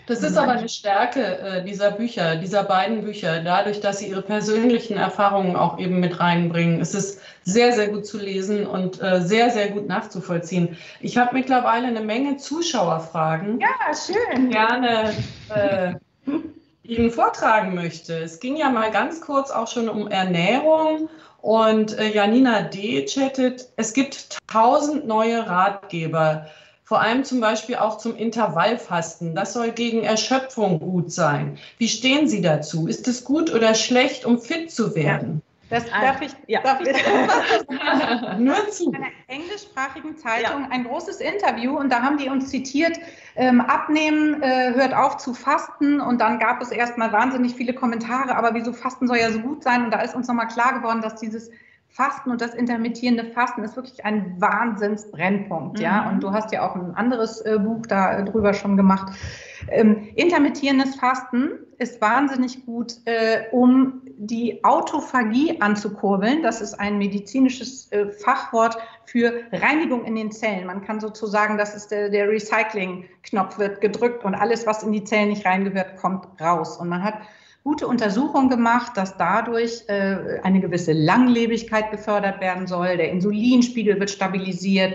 Das ist aber eine Stärke äh, dieser Bücher, dieser beiden Bücher, dadurch, dass sie ihre persönlichen Erfahrungen auch eben mit reinbringen. Es ist sehr, sehr gut zu lesen und äh, sehr, sehr gut nachzuvollziehen. Ich habe mittlerweile eine Menge Zuschauerfragen. Ja, schön. Gerne äh, Ihnen vortragen möchte. Es ging ja mal ganz kurz auch schon um Ernährung. Und äh, Janina D. chattet, es gibt tausend neue Ratgeber vor allem zum Beispiel auch zum Intervallfasten. Das soll gegen Erschöpfung gut sein. Wie stehen Sie dazu? Ist es gut oder schlecht, um fit zu werden? Das darf ich, ja. darf ich [laughs] Nur zu. In einer englischsprachigen Zeitung ein großes Interview und da haben die uns zitiert, ähm, abnehmen, äh, hört auf zu fasten und dann gab es erstmal wahnsinnig viele Kommentare, aber wieso Fasten soll ja so gut sein und da ist uns nochmal klar geworden, dass dieses Fasten und das intermittierende Fasten ist wirklich ein Wahnsinnsbrennpunkt, mhm. ja. Und du hast ja auch ein anderes äh, Buch darüber schon gemacht. Ähm, intermittierendes Fasten ist wahnsinnig gut, äh, um die Autophagie anzukurbeln. Das ist ein medizinisches äh, Fachwort für Reinigung in den Zellen. Man kann sozusagen, das ist der, der Recycling-Knopf wird gedrückt und alles, was in die Zellen nicht reingehört, kommt raus. Und man hat gute Untersuchungen gemacht, dass dadurch äh, eine gewisse Langlebigkeit gefördert werden soll. Der Insulinspiegel wird stabilisiert.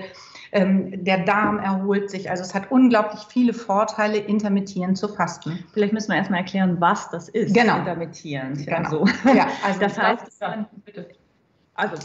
Ähm, der Darm erholt sich. Also es hat unglaublich viele Vorteile, intermittierend zu fasten. Vielleicht müssen wir erstmal erklären, was das ist. Genau. Intermittierend. Genau. Also, ja, [laughs] also das heißt, Ja, bitte. also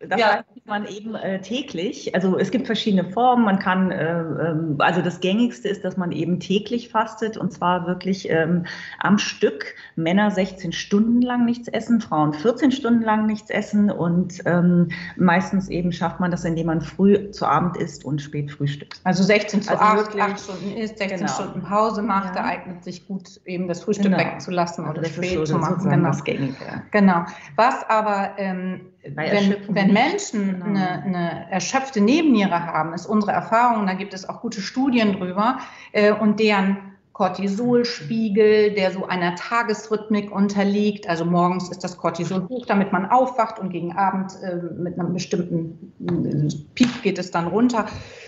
das Ja. heißt, man eben äh, täglich, also es gibt verschiedene Formen, man kann, äh, ähm, also das gängigste ist, dass man eben täglich fastet und zwar wirklich ähm, am Stück. Männer 16 Stunden lang nichts essen, Frauen 14 Stunden lang nichts essen und ähm, meistens eben schafft man das, indem man früh zu Abend isst und spät frühstückt. Also 16 zu Also 8, wirklich- 8 Stunden isst, 16 Genau. Stunden Pause macht, Ja. da eignet sich gut, eben das Frühstück Genau. wegzulassen Also oder das ist spät so, zu machen. Genau. das Gängige. genau. Was aber, ähm, wenn, wenn. Menschen Genau. eine, eine erschöpfte Nebenniere haben, ist unsere Erfahrung, da gibt es auch gute Studien drüber, äh, und deren Cortisolspiegel, der so einer Tagesrhythmik unterliegt. Also morgens ist das Cortisol hoch, damit man aufwacht und gegen Abend äh, mit einem bestimmten äh, Peak geht es dann runter.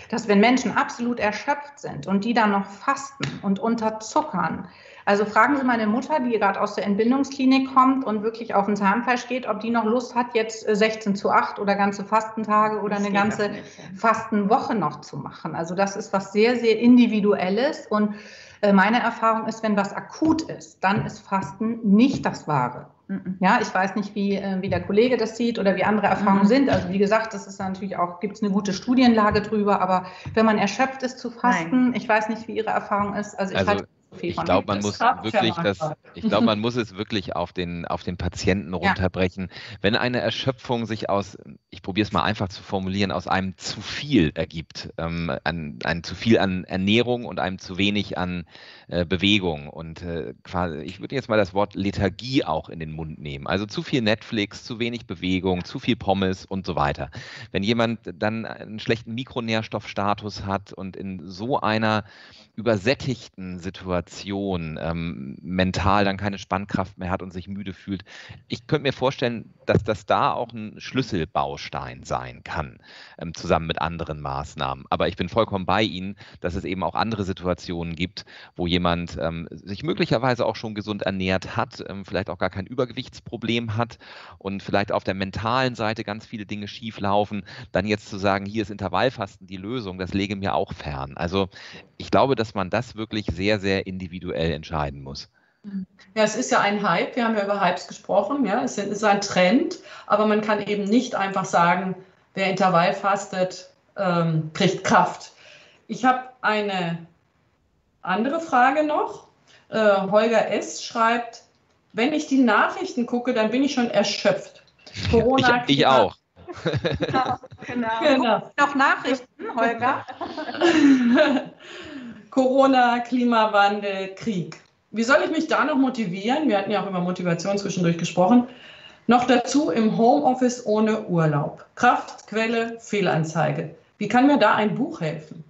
Dass wenn Menschen absolut erschöpft sind und die dann noch fasten und unterzuckern, also fragen Sie meine Mutter, die gerade aus der Entbindungsklinik kommt und wirklich auf den Zahnfleisch geht, ob die noch Lust hat, jetzt äh, 16 zu 8 oder ganze Fastentage oder Das eine ganze auch nicht, ja. Fastenwoche noch zu machen. Also das ist was sehr, sehr individuelles und äh, meine Erfahrung ist, wenn was akut ist, dann ist Fasten nicht das Wahre. Mhm. Ja, ich weiß nicht, wie, äh, wie der Kollege das sieht oder wie andere Erfahrungen Mhm. sind. Also wie gesagt, das ist natürlich auch, gibt es eine gute Studienlage drüber, aber wenn man erschöpft ist zu fasten, ich weiß nicht, wie Ihre Erfahrung ist. Also ich Also, halte Ich glaube, man muss ja wirklich das, ich glaube, man [laughs] muss es wirklich auf den, auf den Patienten runterbrechen. Wenn eine Erschöpfung sich aus, ich probiere es mal einfach zu formulieren, aus einem zu viel ergibt, ähm, an, ein zu viel an Ernährung und einem zu wenig an äh, Bewegung und äh, quasi, ich würde jetzt mal das Wort Lethargie auch in den Mund nehmen. Also zu viel Netflix, zu wenig Bewegung, zu viel Pommes und so weiter. Wenn jemand dann einen schlechten Mikronährstoffstatus hat und in so einer übersättigten Situation ähm, mental dann keine Spannkraft mehr hat und sich müde fühlt. Ich könnte mir vorstellen, dass das da auch ein Schlüsselbaustein sein kann, ähm, zusammen mit anderen Maßnahmen. Aber ich bin vollkommen bei Ihnen, dass es eben auch andere Situationen gibt, wo jemand ähm, sich möglicherweise auch schon gesund ernährt hat, ähm, vielleicht auch gar kein Übergewichtsproblem hat und vielleicht auf der mentalen Seite ganz viele Dinge schief laufen. Dann jetzt zu sagen, hier ist Intervallfasten die Lösung, das lege mir auch fern. Also ich glaube, dass man das wirklich sehr, sehr individuell entscheiden muss. Ja, es ist ja ein Hype. Wir haben ja über Hypes gesprochen. Ja, es ist ein Trend, aber man kann eben nicht einfach sagen, wer Intervall fastet, ähm, kriegt Kraft. Ich habe eine andere Frage noch. Äh, Holger S. schreibt, wenn ich die Nachrichten gucke, dann bin ich schon erschöpft. [laughs] Corona ich, ich auch. [laughs] genau. genau. genau. Noch Nachrichten, Holger. [laughs] Corona, Klimawandel, Krieg. Wie soll ich mich da noch motivieren? Wir hatten ja auch über Motivation zwischendurch gesprochen. Noch dazu im Homeoffice ohne Urlaub. Kraftquelle, Fehlanzeige. Wie kann mir da ein Buch helfen?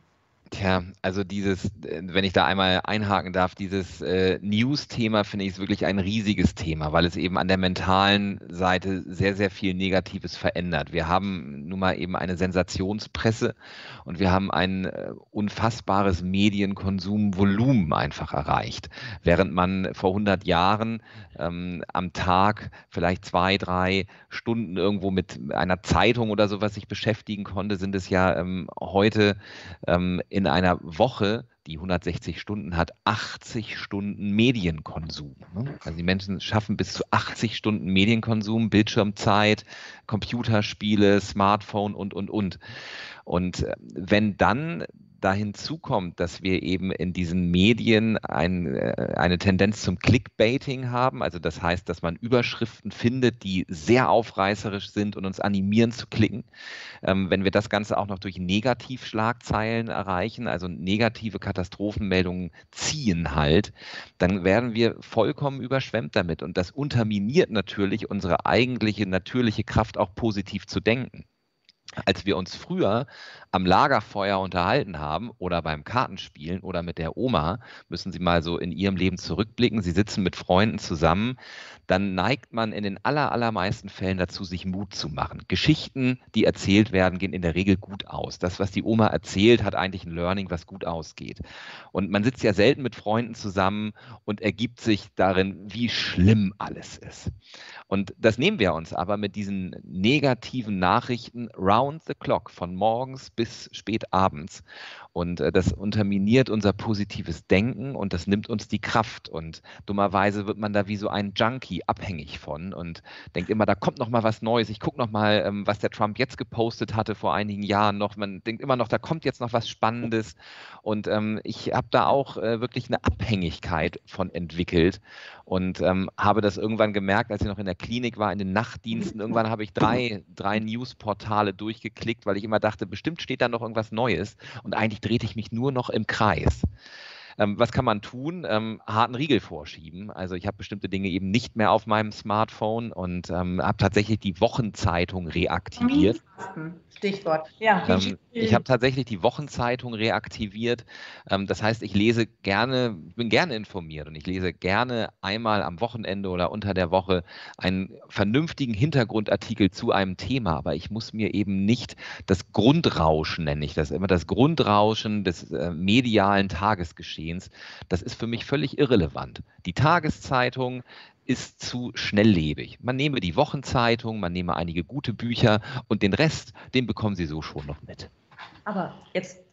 Tja, also dieses, äh, wenn ich da einmal einhaken darf, dieses äh, News-Thema finde ich wirklich ein riesiges Thema, weil es eben an der mentalen Seite sehr, sehr viel Negatives verändert. Wir haben nun mal eben eine Sensationspresse und wir haben ein äh, unfassbares Medienkonsumvolumen einfach erreicht. Während man vor 100 Jahren ähm, am Tag vielleicht zwei, drei Stunden irgendwo mit einer Zeitung oder sowas sich beschäftigen konnte, sind es ja ähm, heute ähm, in einer Woche, die 160 Stunden hat, 80 Stunden Medienkonsum. Ne? Also die Menschen schaffen bis zu 80 Stunden Medienkonsum, Bildschirmzeit, Computerspiele, Smartphone und, und, und. Und äh, wenn dann da hinzukommt, dass wir eben in diesen Medien ein, äh, eine Tendenz zum Clickbaiting haben, also das heißt, dass man Überschriften findet, die sehr aufreißerisch sind und uns animieren zu klicken. Ähm, wenn wir das Ganze auch noch durch Negativschlagzeilen erreichen, also negative Katastrophenmeldungen ziehen halt, dann werden wir vollkommen überschwemmt damit und das unterminiert natürlich unsere eigentliche natürliche Kraft auch positiv zu denken als wir uns früher am Lagerfeuer unterhalten haben oder beim Kartenspielen oder mit der Oma, müssen Sie mal so in Ihrem Leben zurückblicken. Sie sitzen mit Freunden zusammen, dann neigt man in den aller, allermeisten Fällen dazu, sich Mut zu machen. Geschichten, die erzählt werden, gehen in der Regel gut aus. Das, was die Oma erzählt, hat eigentlich ein Learning, was gut ausgeht. Und man sitzt ja selten mit Freunden zusammen und ergibt sich darin, wie schlimm alles ist. Und das nehmen wir uns aber mit diesen negativen Nachrichten round the clock, von morgens bis spät abends. Und äh, das unterminiert unser positives Denken und das nimmt uns die Kraft. Und dummerweise wird man da wie so ein Junkie abhängig von und denkt immer, da kommt noch mal was Neues. Ich gucke noch mal, ähm, was der Trump jetzt gepostet hatte vor einigen Jahren noch. Man denkt immer noch, da kommt jetzt noch was Spannendes. Und ähm, ich habe da auch äh, wirklich eine Abhängigkeit von entwickelt und ähm, habe das irgendwann gemerkt, als ich noch in der Klinik war, in den Nachtdiensten. Irgendwann habe ich drei, drei Newsportale durchgeklickt, weil ich immer dachte, bestimmt steht da noch irgendwas Neues. Und eigentlich drehte ich mich nur noch im Kreis. Ähm, was kann man tun? Ähm, harten Riegel vorschieben. Also ich habe bestimmte Dinge eben nicht mehr auf meinem Smartphone und ähm, habe tatsächlich die Wochenzeitung reaktiviert. Stichwort. Ja. Ähm, ich habe tatsächlich die Wochenzeitung reaktiviert. Ähm, das heißt, ich lese gerne, bin gerne informiert und ich lese gerne einmal am Wochenende oder unter der Woche einen vernünftigen Hintergrundartikel zu einem Thema. Aber ich muss mir eben nicht das Grundrauschen, nenne ich das immer, das Grundrauschen des äh, medialen Tagesgeschehens Geschehens, das ist für mich völlig irrelevant. Die Tageszeitung ist zu schnelllebig. Man nehme die Wochenzeitung, man nehme einige gute Bücher und den Rest, den bekommen Sie so schon noch mit. Aber jetzt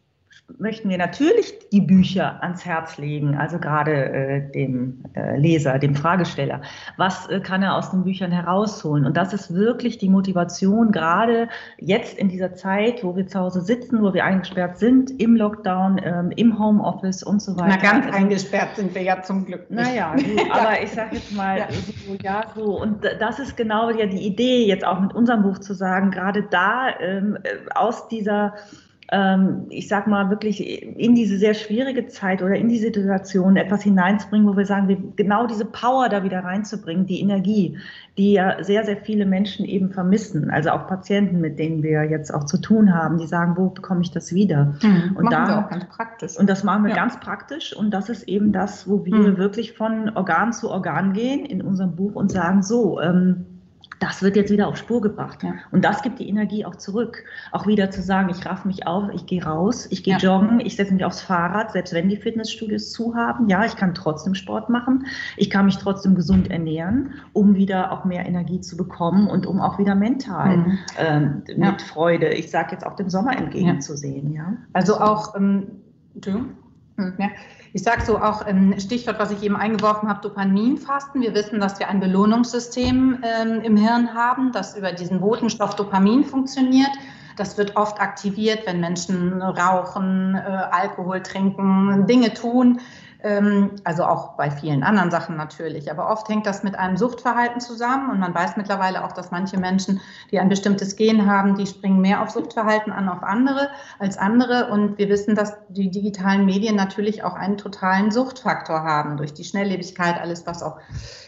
möchten wir natürlich die Bücher ans Herz legen, also gerade äh, dem äh, Leser, dem Fragesteller. Was äh, kann er aus den Büchern herausholen? Und das ist wirklich die Motivation, gerade jetzt in dieser Zeit, wo wir zu Hause sitzen, wo wir eingesperrt sind, im Lockdown, ähm, im Homeoffice und so weiter. Na, ganz also, eingesperrt sind wir ja zum Glück nicht. Naja, [laughs] aber ich sage jetzt mal, ja. So, ja, so. Und das ist genau ja die Idee, jetzt auch mit unserem Buch zu sagen, gerade da ähm, äh, aus dieser ähm, ich sag mal, wirklich in diese sehr schwierige Zeit oder in die Situation etwas hineinzubringen, wo wir sagen, wir, genau diese Power da wieder reinzubringen, die Energie, die ja sehr, sehr viele Menschen eben vermissen. Also auch Patienten, mit denen wir jetzt auch zu tun haben, die sagen, wo bekomme ich das wieder? Mhm, und machen da, wir auch ganz praktisch. Und das machen wir ja. ganz praktisch. Und das ist eben das, wo wir mhm. wirklich von Organ zu Organ gehen in unserem Buch und sagen, so, ähm, das wird jetzt wieder auf Spur gebracht. Ja. Und das gibt die Energie auch zurück. Auch wieder zu sagen, ich raff mich auf, ich gehe raus, ich gehe ja. joggen, ich setze mich aufs Fahrrad, selbst wenn die Fitnessstudios zu haben. Ja, ich kann trotzdem Sport machen, ich kann mich trotzdem gesund ernähren, um wieder auch mehr Energie zu bekommen und um auch wieder mental mhm. ähm, mit ja. Freude, ich sage jetzt auch dem Sommer entgegenzusehen. Ja. Also auch, ähm, hm, ja Ich sage so auch ein Stichwort, was ich eben eingeworfen habe, Dopaminfasten. Wir wissen, dass wir ein Belohnungssystem ähm, im Hirn haben, das über diesen Botenstoff Dopamin funktioniert. Das wird oft aktiviert, wenn Menschen rauchen, äh, Alkohol trinken, Dinge tun, ähm, also auch bei vielen anderen Sachen natürlich. Aber oft hängt das mit einem Suchtverhalten zusammen und man weiß mittlerweile auch, dass manche Menschen, die ein bestimmtes Gen haben, die springen mehr auf Suchtverhalten an auf andere als andere. Und wir wissen, dass die digitalen Medien natürlich auch einen totalen Suchtfaktor haben durch die Schnelllebigkeit, alles, was auch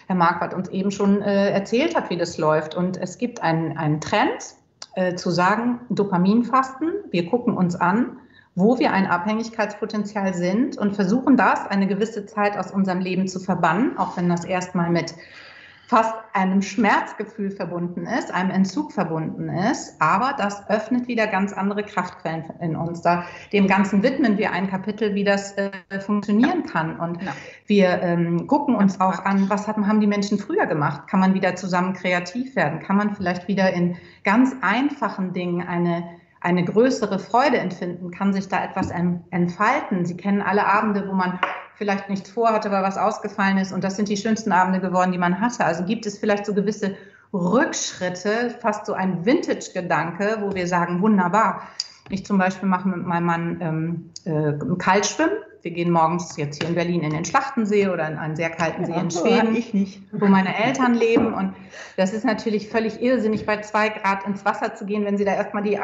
Herr Marquardt uns eben schon äh, erzählt hat, wie das läuft. Und es gibt einen, einen Trend äh, zu sagen, Dopaminfasten, wir gucken uns an, wo wir ein Abhängigkeitspotenzial sind und versuchen das eine gewisse Zeit aus unserem Leben zu verbannen, auch wenn das erstmal mit fast einem Schmerzgefühl verbunden ist, einem Entzug verbunden ist, aber das öffnet wieder ganz andere Kraftquellen in uns. Da, dem Ganzen widmen wir ein Kapitel, wie das äh, funktionieren kann. Und ja. wir ähm, gucken uns auch an, was haben, haben die Menschen früher gemacht? Kann man wieder zusammen kreativ werden? Kann man vielleicht wieder in ganz einfachen Dingen eine eine größere Freude empfinden, kann sich da etwas entfalten. Sie kennen alle Abende, wo man vielleicht nichts vorhatte, weil was ausgefallen ist. Und das sind die schönsten Abende geworden, die man hatte. Also gibt es vielleicht so gewisse Rückschritte, fast so ein Vintage-Gedanke, wo wir sagen, wunderbar. Ich zum Beispiel mache mit meinem Mann ähm, äh, Kaltschwimmen wir gehen morgens jetzt hier in Berlin in den Schlachtensee oder in einen sehr kalten See in Schweden, wo meine Eltern leben. Und das ist natürlich völlig irrsinnig, bei zwei Grad ins Wasser zu gehen, wenn sie da erstmal die,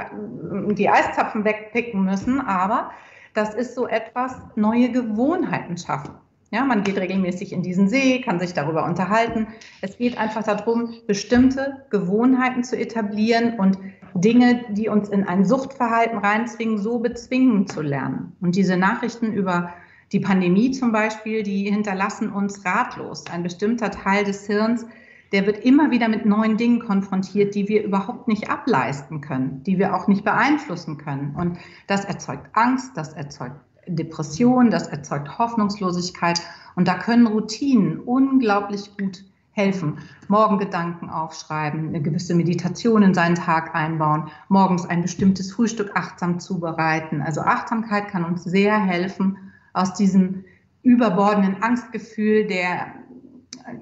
die Eiszapfen wegpicken müssen. Aber das ist so etwas, neue Gewohnheiten schaffen. Ja, man geht regelmäßig in diesen See, kann sich darüber unterhalten. Es geht einfach darum, bestimmte Gewohnheiten zu etablieren und Dinge, die uns in ein Suchtverhalten reinzwingen, so bezwingen zu lernen. Und diese Nachrichten über die Pandemie zum Beispiel, die hinterlassen uns ratlos. Ein bestimmter Teil des Hirns, der wird immer wieder mit neuen Dingen konfrontiert, die wir überhaupt nicht ableisten können, die wir auch nicht beeinflussen können. Und das erzeugt Angst, das erzeugt Depression, das erzeugt Hoffnungslosigkeit. Und da können Routinen unglaublich gut helfen. Morgen Gedanken aufschreiben, eine gewisse Meditation in seinen Tag einbauen, morgens ein bestimmtes Frühstück achtsam zubereiten. Also Achtsamkeit kann uns sehr helfen, aus diesem überbordenden Angstgefühl der,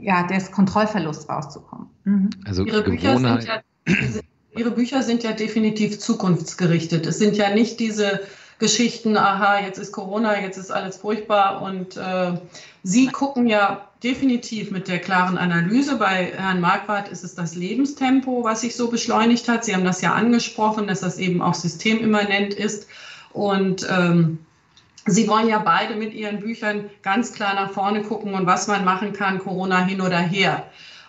ja, des Kontrollverlusts rauszukommen. Mhm. Also Ihre Bücher, sind ja, Ihre Bücher sind ja definitiv zukunftsgerichtet. Es sind ja nicht diese Geschichten, aha, jetzt ist Corona, jetzt ist alles furchtbar. Und äh, Sie gucken ja definitiv mit der klaren Analyse. Bei Herrn Marquardt ist es das Lebenstempo, was sich so beschleunigt hat. Sie haben das ja angesprochen, dass das eben auch systemimmanent ist. Und ähm, Sie wollen ja beide mit Ihren Büchern ganz klar nach vorne gucken und was man machen kann, Corona hin oder her.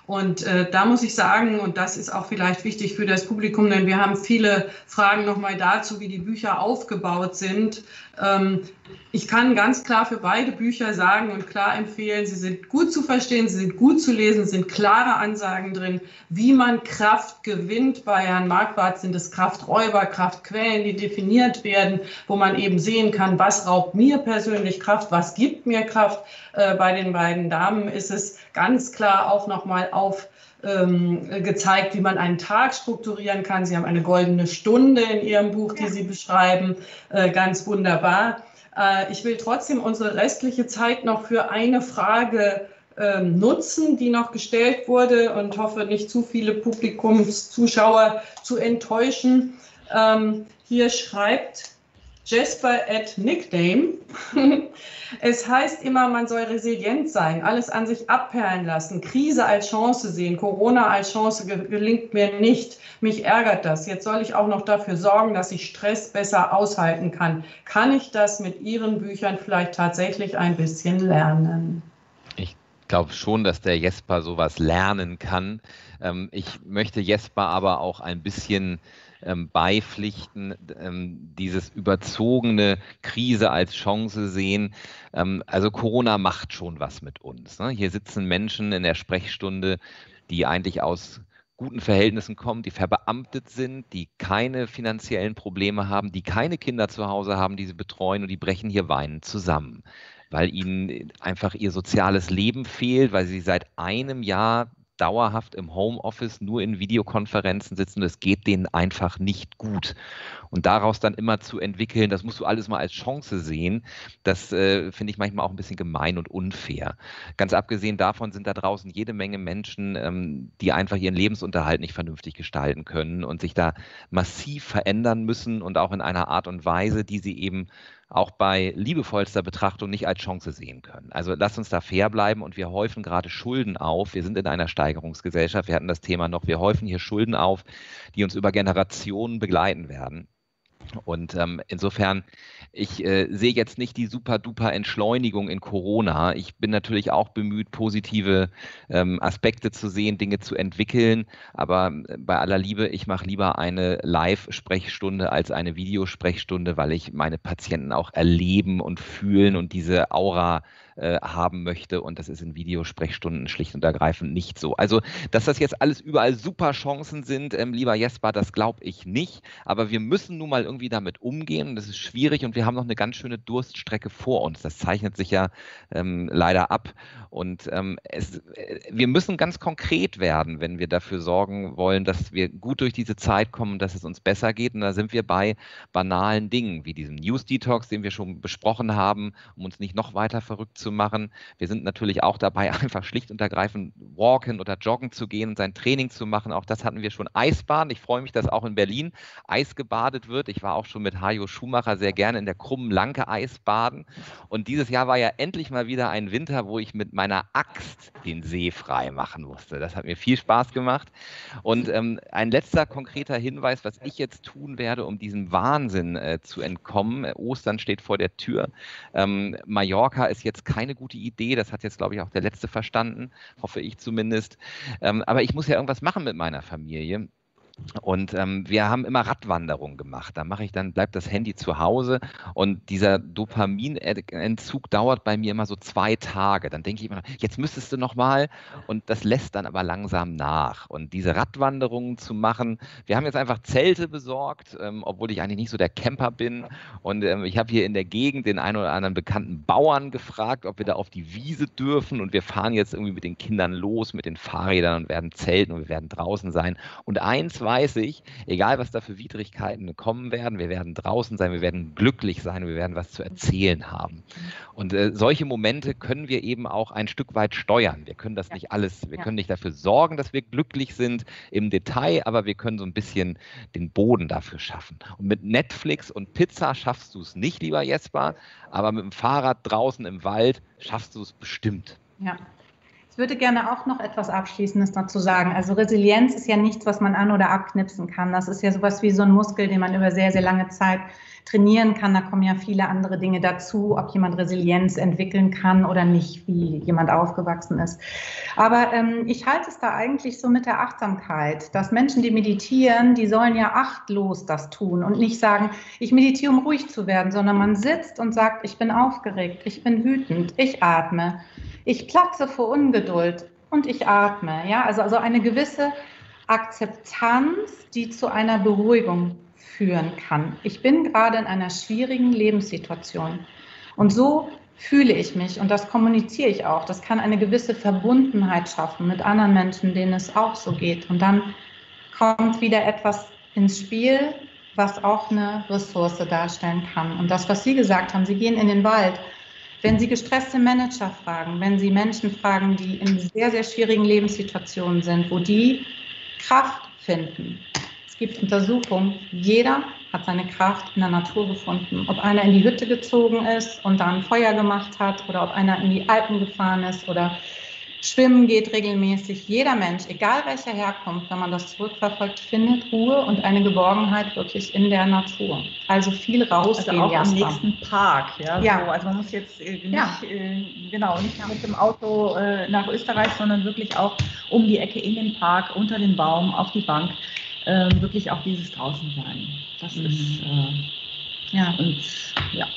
Und äh, da muss ich sagen, und das ist auch vielleicht wichtig für das Publikum, denn wir haben viele Fragen nochmal dazu, wie die Bücher aufgebaut sind. Ähm, ich kann ganz klar für beide Bücher sagen und klar empfehlen, sie sind gut zu verstehen, sie sind gut zu lesen, sind klare Ansagen drin, wie man Kraft gewinnt. Bei Herrn Marquardt sind es Krafträuber, Kraftquellen, die definiert werden, wo man eben sehen kann, was raubt mir persönlich Kraft, was gibt mir Kraft. Äh, bei den beiden Damen ist es ganz klar auch nochmal auf gezeigt, wie man einen Tag strukturieren kann. Sie haben eine goldene Stunde in Ihrem Buch, die Sie beschreiben, äh, ganz wunderbar. Äh, ich will trotzdem unsere restliche Zeit noch für eine Frage ähm, nutzen, die noch gestellt wurde und hoffe, nicht zu viele Publikumszuschauer zu enttäuschen. Ähm, hier schreibt Jasper at Nickname. [laughs] es heißt immer, man soll resilient sein, alles an sich abperlen lassen, Krise als Chance sehen, Corona als Chance gelingt mir nicht. Mich ärgert das. Jetzt soll ich auch noch dafür sorgen, dass ich Stress besser aushalten kann. Kann ich das mit Ihren Büchern vielleicht tatsächlich ein bisschen lernen? Ich glaube schon, dass der Jesper sowas lernen kann. Ähm, ich möchte Jesper aber auch ein bisschen ähm, beipflichten, ähm, dieses überzogene Krise als Chance sehen. Ähm, also Corona macht schon was mit uns. Ne? Hier sitzen Menschen in der Sprechstunde, die eigentlich aus guten Verhältnissen kommen, die verbeamtet sind, die keine finanziellen Probleme haben, die keine Kinder zu Hause haben, die sie betreuen und die brechen hier weinend zusammen, weil ihnen einfach ihr soziales Leben fehlt, weil sie seit einem Jahr dauerhaft im Homeoffice nur in Videokonferenzen sitzen. Das geht denen einfach nicht gut. Und daraus dann immer zu entwickeln, das musst du alles mal als Chance sehen, das äh, finde ich manchmal auch ein bisschen gemein und unfair. Ganz abgesehen davon sind da draußen jede Menge Menschen, ähm, die einfach ihren Lebensunterhalt nicht vernünftig gestalten können und sich da massiv verändern müssen und auch in einer Art und Weise, die sie eben auch bei liebevollster Betrachtung nicht als Chance sehen können. Also lasst uns da fair bleiben und wir häufen gerade Schulden auf. Wir sind in einer Steigerungsgesellschaft. Wir hatten das Thema noch. Wir häufen hier Schulden auf, die uns über Generationen begleiten werden. Und ähm, insofern, ich äh, sehe jetzt nicht die super duper Entschleunigung in Corona. Ich bin natürlich auch bemüht, positive ähm, Aspekte zu sehen, Dinge zu entwickeln. Aber äh, bei aller Liebe, ich mache lieber eine Live-Sprechstunde als eine Videosprechstunde, weil ich meine Patienten auch erleben und fühlen und diese Aura äh, haben möchte. Und das ist in Videosprechstunden schlicht und ergreifend nicht so. Also, dass das jetzt alles überall super Chancen sind, ähm, lieber Jesper, das glaube ich nicht. Aber wir müssen nun mal irgendwie damit umgehen. Das ist schwierig und wir haben noch eine ganz schöne Durststrecke vor uns. Das zeichnet sich ja ähm, leider ab. Und ähm, es, äh, wir müssen ganz konkret werden, wenn wir dafür sorgen wollen, dass wir gut durch diese Zeit kommen, dass es uns besser geht. Und da sind wir bei banalen Dingen wie diesem News Detox, den wir schon besprochen haben, um uns nicht noch weiter verrückt zu zu machen. Wir sind natürlich auch dabei, [laughs] einfach schlicht und ergreifend walken oder joggen zu gehen und sein Training zu machen. Auch das hatten wir schon. Eisbahn. Ich freue mich, dass auch in Berlin Eis gebadet wird. Ich war auch schon mit Hajo Schumacher sehr gerne in der krummen Lanke Eisbaden. Und dieses Jahr war ja endlich mal wieder ein Winter, wo ich mit meiner Axt den See frei machen musste. Das hat mir viel Spaß gemacht. Und ähm, ein letzter konkreter Hinweis, was ich jetzt tun werde, um diesem Wahnsinn äh, zu entkommen. Ostern steht vor der Tür. Ähm, Mallorca ist jetzt keine gute Idee. Das hat jetzt, glaube ich, auch der Letzte verstanden, hoffe ich zumindest. Ähm, aber ich muss ja irgendwas machen mit meiner Familie. Und ähm, wir haben immer Radwanderung gemacht. Da mache ich dann, bleibt das Handy zu Hause und dieser Dopaminentzug dauert bei mir immer so zwei Tage. Dann denke ich immer, jetzt müsstest du noch mal und das lässt dann aber langsam nach. Und diese Radwanderungen zu machen, wir haben jetzt einfach Zelte besorgt, ähm, obwohl ich eigentlich nicht so der Camper bin. Und ähm, ich habe hier in der Gegend den einen oder anderen bekannten Bauern gefragt, ob wir da auf die Wiese dürfen. Und wir fahren jetzt irgendwie mit den Kindern los, mit den Fahrrädern und werden zelten und wir werden draußen sein. Und eins war weiß ich, egal was da für Widrigkeiten kommen werden, wir werden draußen sein, wir werden glücklich sein, wir werden was zu erzählen haben. Und äh, solche Momente können wir eben auch ein Stück weit steuern. Wir können das ja. nicht alles, wir ja. können nicht dafür sorgen, dass wir glücklich sind im Detail, aber wir können so ein bisschen den Boden dafür schaffen. Und mit Netflix und Pizza schaffst du es nicht, lieber Jesper, aber mit dem Fahrrad draußen im Wald schaffst du es bestimmt. Ja, würde gerne auch noch etwas Abschließendes dazu sagen. Also Resilienz ist ja nichts, was man an- oder abknipsen kann. Das ist ja sowas wie so ein Muskel, den man über sehr, sehr lange Zeit trainieren kann. Da kommen ja viele andere Dinge dazu, ob jemand Resilienz entwickeln kann oder nicht, wie jemand aufgewachsen ist. Aber ähm, ich halte es da eigentlich so mit der Achtsamkeit, dass Menschen, die meditieren, die sollen ja achtlos das tun und nicht sagen, ich meditiere, um ruhig zu werden, sondern man sitzt und sagt, ich bin aufgeregt, ich bin wütend, ich atme ich platze vor Ungeduld und ich atme. Ja, also, also eine gewisse Akzeptanz, die zu einer Beruhigung führen kann. Ich bin gerade in einer schwierigen Lebenssituation und so fühle ich mich und das kommuniziere ich auch. Das kann eine gewisse Verbundenheit schaffen mit anderen Menschen, denen es auch so geht. Und dann kommt wieder etwas ins Spiel, was auch eine Ressource darstellen kann. Und das, was Sie gesagt haben, Sie gehen in den Wald wenn Sie gestresste Manager fragen, wenn Sie Menschen fragen, die in sehr, sehr schwierigen Lebenssituationen sind, wo die Kraft finden. Es gibt Untersuchungen, jeder hat seine Kraft in der Natur gefunden. Ob einer in die Hütte gezogen ist und da ein Feuer gemacht hat oder ob einer in die Alpen gefahren ist oder Schwimmen geht regelmäßig. Jeder Mensch, egal welcher herkommt, wenn man das zurückverfolgt, findet Ruhe und eine Geborgenheit wirklich in der Natur. Also viel rausgehen. Also auch im nächsten Park. Ja, ja. So. Also man muss jetzt äh, nicht, ja. äh, genau, nicht mit dem Auto äh, nach Österreich, sondern wirklich auch um die Ecke in den Park, unter den Baum, auf die Bank. Ähm, wirklich auch dieses draußen sein. Das mhm. ist, äh, ja, und ja.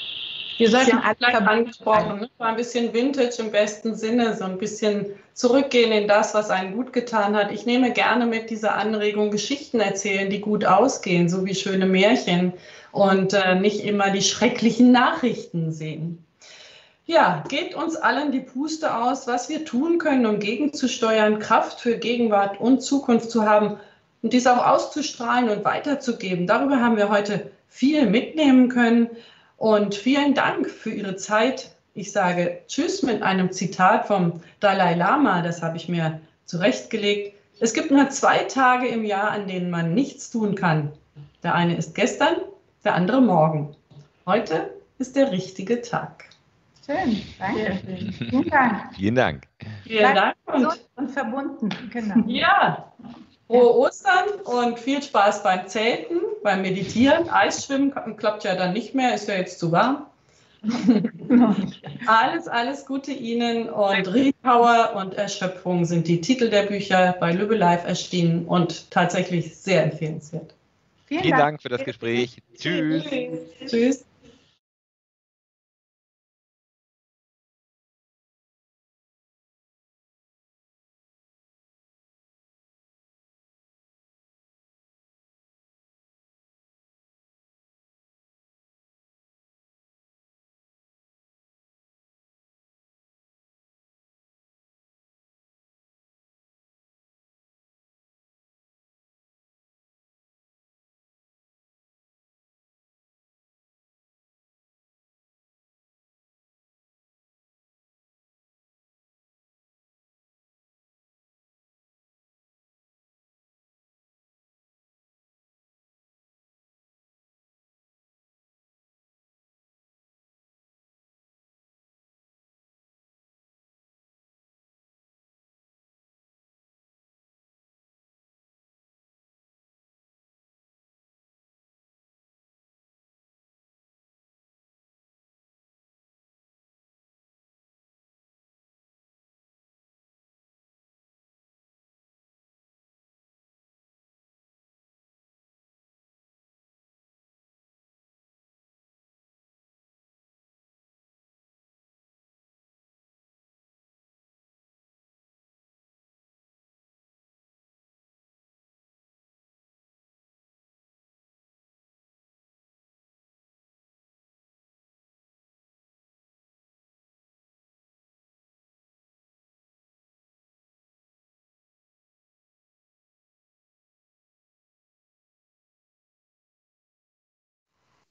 Wir sollten alle angesprochen, ne? ein bisschen Vintage im besten Sinne, so ein bisschen zurückgehen in das, was einen gut getan hat. Ich nehme gerne mit dieser Anregung Geschichten erzählen, die gut ausgehen, so wie schöne Märchen und äh, nicht immer die schrecklichen Nachrichten sehen. Ja, geht uns allen die Puste aus, was wir tun können, um gegenzusteuern, Kraft für Gegenwart und Zukunft zu haben und dies auch auszustrahlen und weiterzugeben. Darüber haben wir heute viel mitnehmen können. Und vielen Dank für Ihre Zeit. Ich sage Tschüss mit einem Zitat vom Dalai Lama, das habe ich mir zurechtgelegt. Es gibt nur zwei Tage im Jahr, an denen man nichts tun kann. Der eine ist gestern, der andere morgen. Heute ist der richtige Tag. Schön, danke. Vielen Dank. Vielen Dank. Vielen Dank und, und verbunden. Genau. Ja, frohe Ostern und viel Spaß beim Zelten, beim Meditieren. Eisschwimmen klappt ja dann nicht mehr, ist ja jetzt zu warm. [laughs] alles, alles Gute Ihnen und Repower und Erschöpfung sind die Titel der Bücher bei Lübbe Live erschienen und tatsächlich sehr empfehlenswert. Vielen, Vielen Dank. Dank für das Gespräch. Tschüss. Tschüss.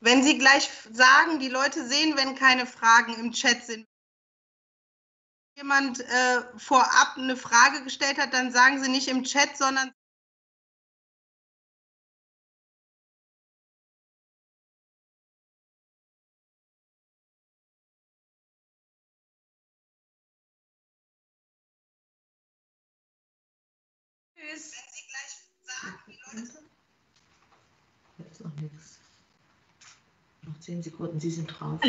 Wenn Sie gleich sagen, die Leute sehen, wenn keine Fragen im Chat sind. Wenn jemand äh, vorab eine Frage gestellt hat, dann sagen Sie nicht im Chat, sondern zehn Sekunden, Sie sind drauf.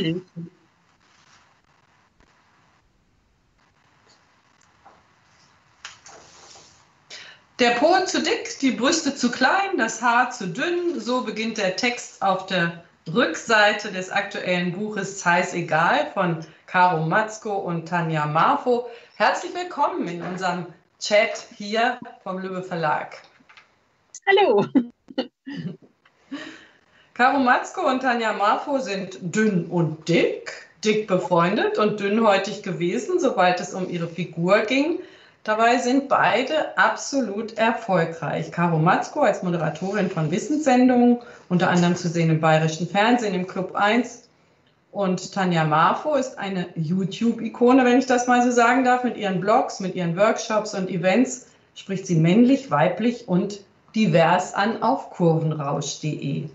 Der Po zu dick, die Brüste zu klein, das Haar zu dünn. So beginnt der Text auf der Rückseite des aktuellen Buches Zeiss egal von Caro Matzko und Tanja Marfo. Herzlich willkommen in unserem Chat hier vom Lübbe Verlag. Hallo. [laughs] Caro Matzko und Tanja Marfo sind dünn und dick, dick befreundet und dünnhäutig gewesen, sobald es um ihre Figur ging. Dabei sind beide absolut erfolgreich. Caro Matzko als Moderatorin von Wissenssendungen, unter anderem zu sehen im bayerischen Fernsehen im Club 1. Und Tanja Marfo ist eine YouTube-Ikone, wenn ich das mal so sagen darf, mit ihren Blogs, mit ihren Workshops und Events spricht sie männlich, weiblich und divers an auf kurvenrausch.de.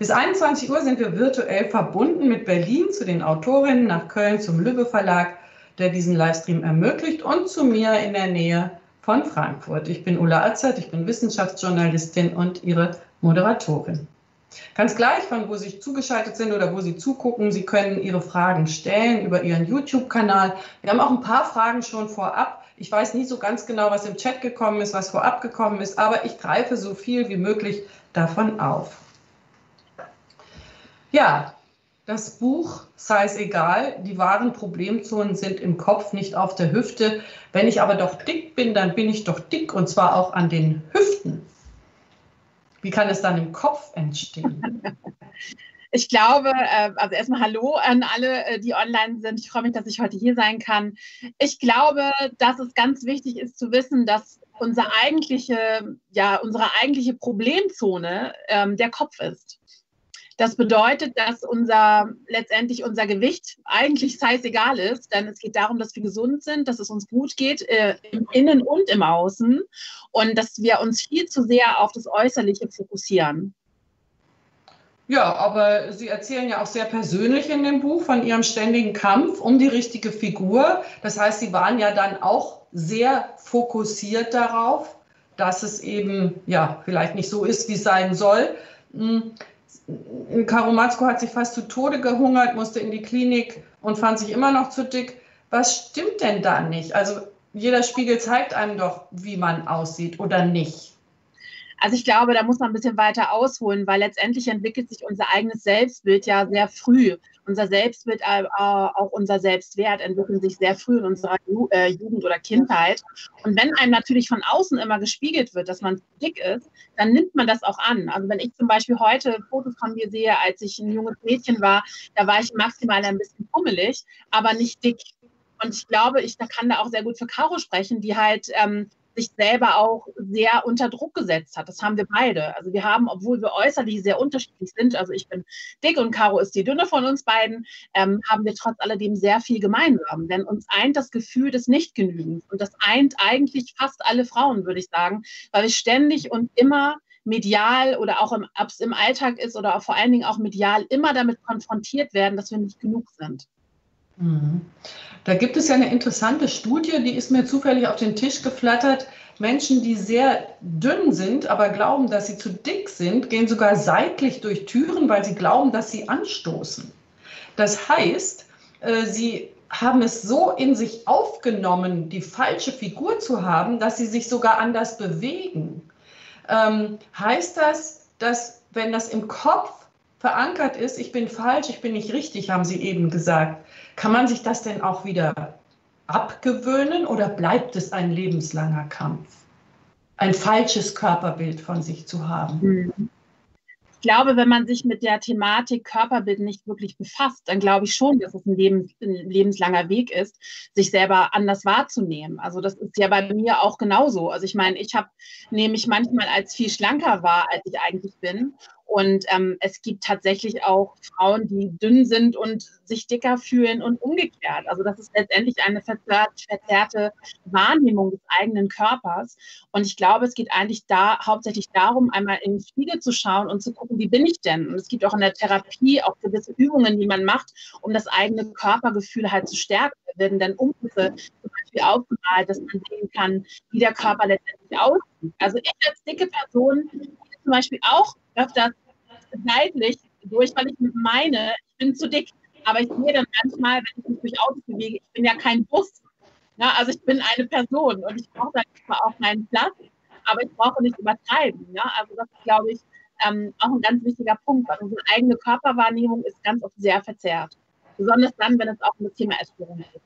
Bis 21 Uhr sind wir virtuell verbunden mit Berlin zu den Autorinnen, nach Köln zum Lübbe Verlag, der diesen Livestream ermöglicht, und zu mir in der Nähe von Frankfurt. Ich bin Ulla Azert, ich bin Wissenschaftsjournalistin und Ihre Moderatorin. Ganz gleich, von wo Sie zugeschaltet sind oder wo Sie zugucken, Sie können Ihre Fragen stellen über Ihren YouTube-Kanal. Wir haben auch ein paar Fragen schon vorab. Ich weiß nicht so ganz genau, was im Chat gekommen ist, was vorab gekommen ist, aber ich greife so viel wie möglich davon auf. Ja, das Buch sei es egal, die wahren Problemzonen sind im Kopf, nicht auf der Hüfte. Wenn ich aber doch dick bin, dann bin ich doch dick und zwar auch an den Hüften. Wie kann es dann im Kopf entstehen? [laughs] Ich glaube, äh, also erstmal Hallo an alle, äh, die online sind. Ich freue mich, dass ich heute hier sein kann. Ich glaube, dass es ganz wichtig ist zu wissen, dass unser eigentliche, ja, unsere eigentliche Problemzone ähm, der Kopf ist. Das bedeutet, dass unser letztendlich unser Gewicht eigentlich scheißegal ist, denn es geht darum, dass wir gesund sind, dass es uns gut geht, äh, im Innen und im Außen und dass wir uns viel zu sehr auf das Äußerliche fokussieren. Ja, aber Sie erzählen ja auch sehr persönlich in dem Buch von Ihrem ständigen Kampf um die richtige Figur. Das heißt, Sie waren ja dann auch sehr fokussiert darauf, dass es eben ja vielleicht nicht so ist, wie es sein soll. Karo Matzko hat sich fast zu Tode gehungert, musste in die Klinik und fand sich immer noch zu dick. Was stimmt denn da nicht? Also jeder Spiegel zeigt einem doch, wie man aussieht oder nicht. Also ich glaube, da muss man ein bisschen weiter ausholen, weil letztendlich entwickelt sich unser eigenes Selbstbild ja sehr früh. Unser Selbstbild, äh, auch unser Selbstwert entwickeln sich sehr früh in unserer äh, Jugend oder Kindheit. Und wenn einem natürlich von außen immer gespiegelt wird, dass man dick ist, dann nimmt man das auch an. Also wenn ich zum Beispiel heute Fotos von mir sehe, als ich ein junges Mädchen war, da war ich maximal ein bisschen pummelig, aber nicht dick. Und ich glaube, ich da kann da auch sehr gut für Caro sprechen, die halt ähm, sich selber auch sehr unter Druck gesetzt hat. Das haben wir beide. Also wir haben, obwohl wir äußerlich sehr unterschiedlich sind, also ich bin dick und Caro ist die dünne von uns beiden, ähm, haben wir trotz alledem sehr viel gemeinsam. Denn uns eint das Gefühl des Nichtgenügens. Und das eint eigentlich fast alle Frauen, würde ich sagen, weil wir ständig und immer medial oder auch im, ob es im Alltag ist oder vor allen Dingen auch medial immer damit konfrontiert werden, dass wir nicht genug sind. Mhm. Da gibt es ja eine interessante Studie, die ist mir zufällig auf den Tisch geflattert. Menschen, die sehr dünn sind, aber glauben, dass sie zu dick sind, gehen sogar seitlich durch Türen, weil sie glauben, dass sie anstoßen. Das heißt, äh, sie haben es so in sich aufgenommen, die falsche Figur zu haben, dass sie sich sogar anders bewegen. Ähm, heißt das, dass wenn das im Kopf verankert ist, ich bin falsch, ich bin nicht richtig, haben Sie eben gesagt, kann man sich das denn auch wieder abgewöhnen oder bleibt es ein lebenslanger Kampf? Ein falsches Körperbild von sich zu haben? Mhm. Ich glaube, wenn man sich mit der Thematik Körperbild nicht wirklich befasst, dann glaube ich schon, dass es ein, Lebens, ein lebenslanger Weg ist, sich selber anders wahrzunehmen. Also das ist ja bei mir auch genauso. Also ich meine, ich habe nämlich manchmal als viel schlanker war, als ich eigentlich bin und ähm, es gibt tatsächlich auch Frauen, die dünn sind und sich dicker fühlen und umgekehrt. Also das ist letztendlich eine verzerrte Wahrnehmung des eigenen Körpers. Und ich glaube, es geht eigentlich da hauptsächlich darum, einmal in den Spiegel zu schauen und zu gucken, wie bin ich denn? Und es gibt auch in der Therapie auch gewisse Übungen, die man macht, um das eigene Körpergefühl halt zu stärken. Da werden dann Umrisse zum Beispiel aufgemalt, dass man sehen kann, wie der Körper letztendlich aussieht. Also ich als dicke Person zum Beispiel auch öfters seitlich durch, weil ich meine, ich bin zu dick. Aber ich sehe dann manchmal, wenn ich mich durch Autos bewege, ich bin ja kein Bus. Ja, also ich bin eine Person und ich brauche dann zwar auch meinen Platz, aber ich brauche nicht übertreiben. Ja? Also das ist, glaube ich, ähm, auch ein ganz wichtiger Punkt, weil unsere eigene Körperwahrnehmung ist ganz oft sehr verzerrt. Besonders dann, wenn es auch um das Thema Essstörung geht.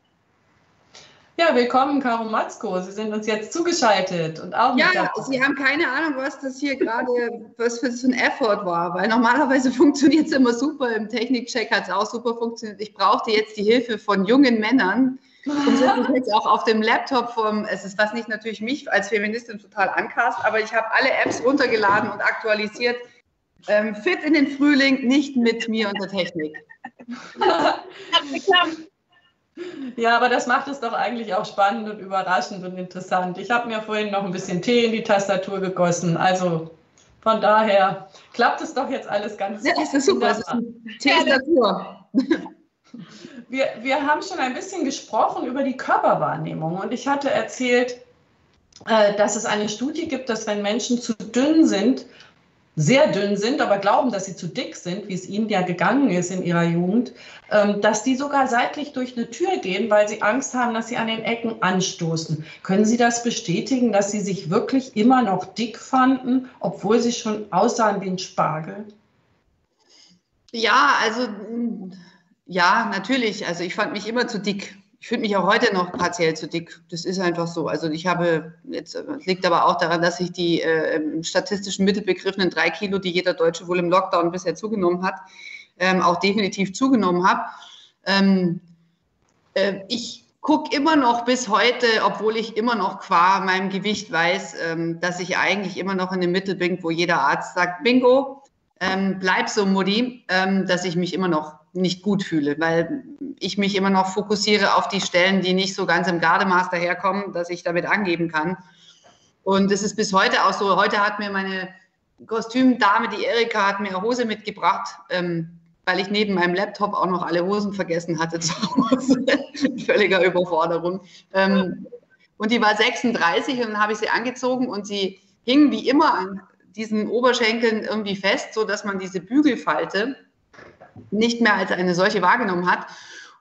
Ja, willkommen, Caro Matzko. Sie sind uns jetzt zugeschaltet und auch Ja, Sie haben keine Ahnung, was das hier gerade, was für so ein Effort war, weil normalerweise [laughs] funktioniert es immer super. Im Technikcheck hat es auch super funktioniert. Ich brauchte jetzt die Hilfe von jungen Männern. Und sitze jetzt auch auf dem Laptop vom, es ist was nicht natürlich mich als Feministin total ankast, aber ich habe alle Apps runtergeladen und aktualisiert. Ähm, fit in den Frühling, nicht mit mir und der Technik. [laughs] Hat geklappt. Ja, aber das macht es doch eigentlich auch spannend und überraschend und interessant. Ich habe mir vorhin noch ein bisschen Tee in die Tastatur gegossen. Also von daher klappt es doch jetzt alles ganz gut. Ja, das ist super. Das ist eine Tastatur. [laughs] Wir, wir haben schon ein bisschen gesprochen über die Körperwahrnehmung und ich hatte erzählt, äh, dass es eine Studie gibt, dass wenn Menschen zu dünn sind, sehr dünn sind, aber glauben, dass sie zu dick sind, wie es ihnen ja gegangen ist in ihrer Jugend, ähm, dass die sogar seitlich durch eine Tür gehen, weil sie Angst haben, dass sie an den Ecken anstoßen. Können Sie das bestätigen, dass Sie sich wirklich immer noch dick fanden, obwohl Sie schon aussahen wie ein Spargel? Ja, also ja, natürlich. Also ich fand mich immer zu dick ich fühle mich auch heute noch partiell zu dick. Das ist einfach so. Also ich habe jetzt, liegt aber auch daran, dass ich die äh, statistischen Mittel begriffenen drei Kilo, die jeder Deutsche wohl im Lockdown bisher zugenommen hat, ähm, auch definitiv zugenommen habe. Ähm, äh, ich gucke immer noch bis heute, obwohl ich immer noch qua meinem Gewicht weiß, ähm, dass ich eigentlich immer noch in dem Mittel bin, wo jeder Arzt sagt, Bingo, ähm, bleib so, Mutti, ähm, dass ich mich immer noch nicht gut fühle, weil ich mich immer noch fokussiere auf die Stellen, die nicht so ganz im Gardemaster herkommen, dass ich damit angeben kann. Und es ist bis heute auch so. Heute hat mir meine Kostümdame, die Erika, hat mir eine Hose mitgebracht, ähm, weil ich neben meinem Laptop auch noch alle Hosen vergessen hatte zu Hause. [laughs] Völliger Überforderung. Ähm, und die war 36 und dann habe ich sie angezogen und sie hing wie immer an diesen Oberschenkeln irgendwie fest, so dass man diese Bügelfalte nicht mehr als eine solche wahrgenommen hat.